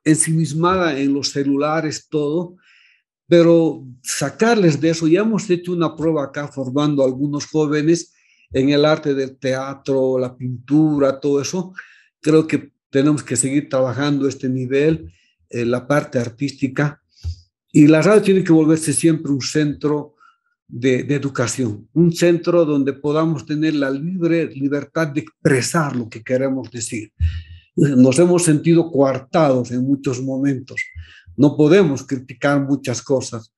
ensimismada en los celulares, todo, pero sacarles de eso, ya hemos hecho una prueba acá formando a algunos jóvenes en el arte del teatro, la pintura, todo eso, creo que tenemos que seguir trabajando este nivel, en la parte artística, y la radio tiene que volverse siempre un centro de, educación, un centro donde podamos tener la libre libertad de expresar lo que queremos decir. Nos hemos sentido coartados en muchos momentos. No podemos criticar muchas cosas.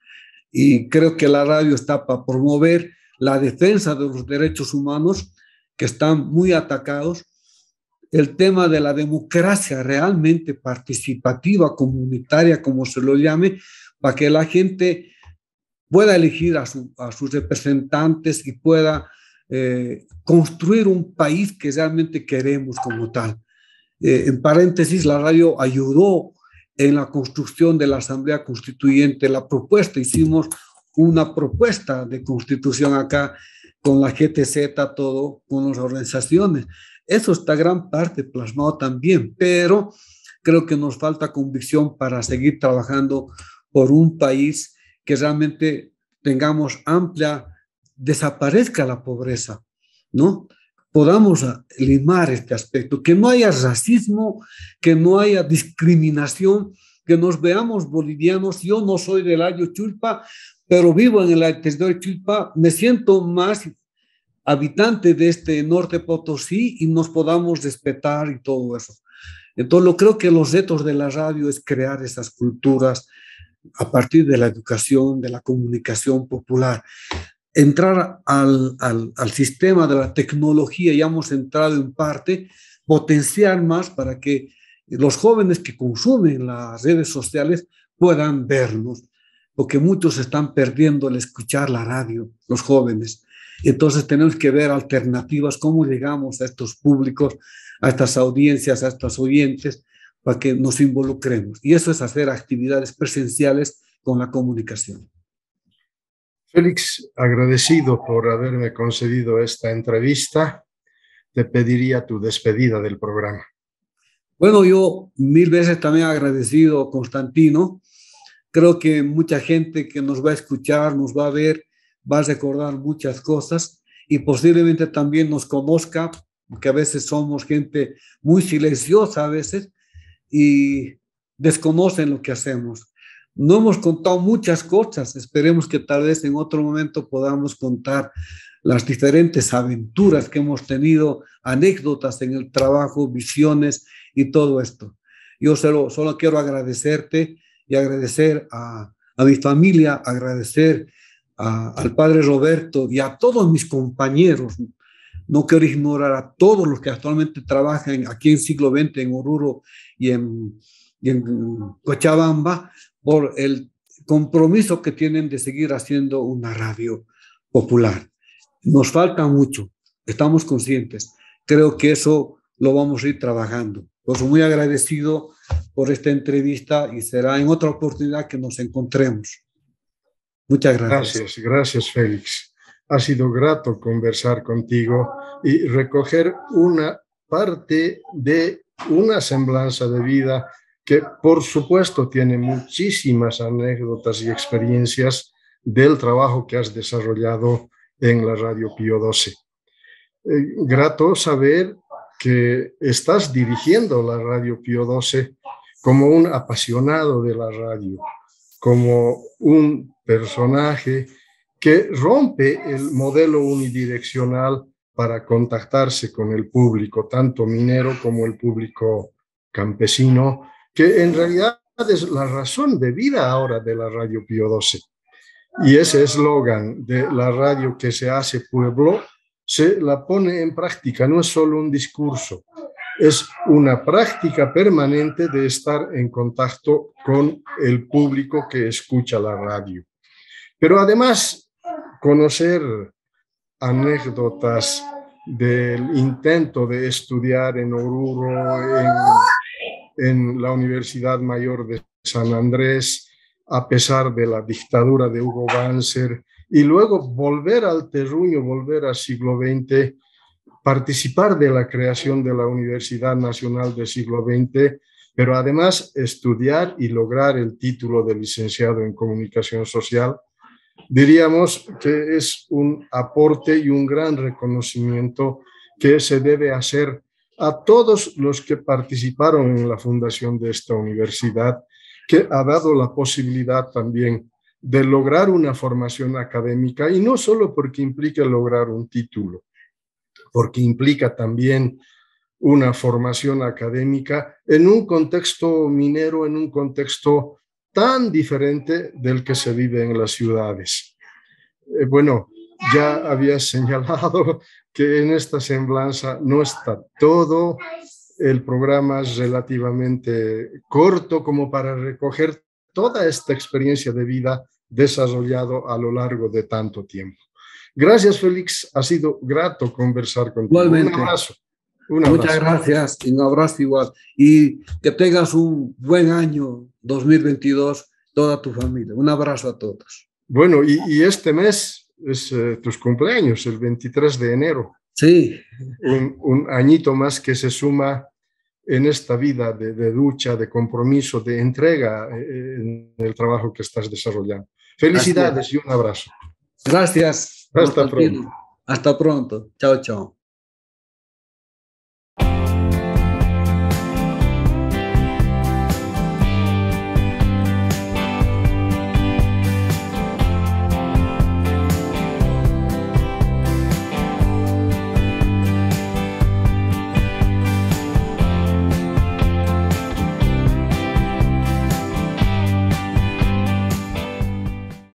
Y creo que la radio está para promover la defensa de los derechos humanos que están muy atacados. El tema de la democracia realmente participativa, comunitaria, como se lo llame, para que la gente pueda elegir a, sus representantes y pueda eh, construir un país que realmente queremos como tal. Eh, en paréntesis, la radio ayudó en la construcción de la Asamblea Constituyente, la propuesta, hicimos una propuesta de constitución acá con la GTZ, todo, con las organizaciones. Eso está gran parte plasmado también, pero creo que nos falta convicción para seguir trabajando por un país que realmente tengamos amplia, desaparezca la pobreza, ¿no? Podamos limar este aspecto, que no haya racismo, que no haya discriminación, que nos veamos bolivianos. Yo no soy del Ayo Chulpa, pero vivo en el territorio Chulpa, me siento más habitante de este norte Potosí y nos podamos respetar y todo eso. Entonces, lo creo que los retos de la radio es crear esas culturas, a partir de la educación, de la comunicación popular. Entrar al, al, sistema de la tecnología, ya hemos entrado en parte, potenciar más para que los jóvenes que consumen las redes sociales puedan vernos, porque muchos están perdiendo el escuchar la radio, los jóvenes. Entonces tenemos que ver alternativas, cómo llegamos a estos públicos, a estas audiencias, a estos oyentes, para que nos involucremos. Y eso es hacer actividades presenciales con la comunicación. Félix, agradecido por haberme concedido esta entrevista, te pediría tu despedida del programa. Bueno, yo mil veces también agradecido, Constantino. Creo que mucha gente que nos va a escuchar, nos va a ver, va a recordar muchas cosas y posiblemente también nos conozca, porque a veces somos gente muy silenciosa a veces, y desconocen lo que hacemos. No hemos contado muchas cosas, esperemos que tal vez en otro momento podamos contar las diferentes aventuras que hemos tenido, anécdotas en el trabajo, visiones y todo esto. Yo solo, quiero agradecerte y agradecer a, mi familia, agradecer al padre Roberto y a todos mis compañeros. No quiero ignorar a todos los que actualmente trabajan aquí en siglo XX, en Oruro y en Cochabamba, por el compromiso que tienen de seguir haciendo una radio popular. Nos falta mucho, estamos conscientes. Creo que eso lo vamos a ir trabajando. Pues muy agradecido por esta entrevista y será en otra oportunidad que nos encontremos. Muchas gracias. Gracias, gracias Félix. Ha sido grato conversar contigo y recoger una parte de una semblanza de vida que por supuesto tiene muchísimas anécdotas y experiencias del trabajo que has desarrollado en la Radio Pío 12. Eh, grato saber que estás dirigiendo la Radio Pío 12 como un apasionado de la radio, como un personaje que rompe el modelo unidireccional para contactarse con el público, tanto minero como el público campesino, que en realidad es la razón de vida ahora de la Radio Pío 12. Y ese eslogan de la radio que se hace pueblo se la pone en práctica, no es solo un discurso, es una práctica permanente de estar en contacto con el público que escucha la radio. Pero además, conocer anécdotas del intento de estudiar en Oruro, en en la Universidad Mayor de San Andrés, a pesar de la dictadura de Hugo Banzer, y luego volver al terruño, volver al siglo XX, participar de la creación de la Universidad Nacional del siglo XX, pero además estudiar y lograr el título de licenciado en comunicación social, diríamos que es un aporte y un gran reconocimiento que se debe hacer a todos los que participaron en la fundación de esta universidad, que ha dado la posibilidad también de lograr una formación académica, y no solo porque implica lograr un título, porque implica también una formación académica en un contexto minero, en un contexto tan diferente del que se vive en las ciudades. Eh, bueno, ya había señalado que en esta semblanza no está todo. El programa es relativamente corto como para recoger toda esta experiencia de vida desarrollado a lo largo de tanto tiempo. Gracias, Félix. Ha sido grato conversar contigo. Igualmente. Un abrazo. Muchas gracias y un abrazo igual. Y que tengas un buen año 2022, toda tu familia. Un abrazo a todos. Bueno, y, y este mes es eh, tus cumpleaños, el 23 de enero. Sí. Un, añito más que se suma en esta vida de, de ducha, de compromiso, de entrega eh, en el trabajo que estás desarrollando. Felicidades y un abrazo. Gracias. Hasta pronto. Hasta pronto. Chao, chao.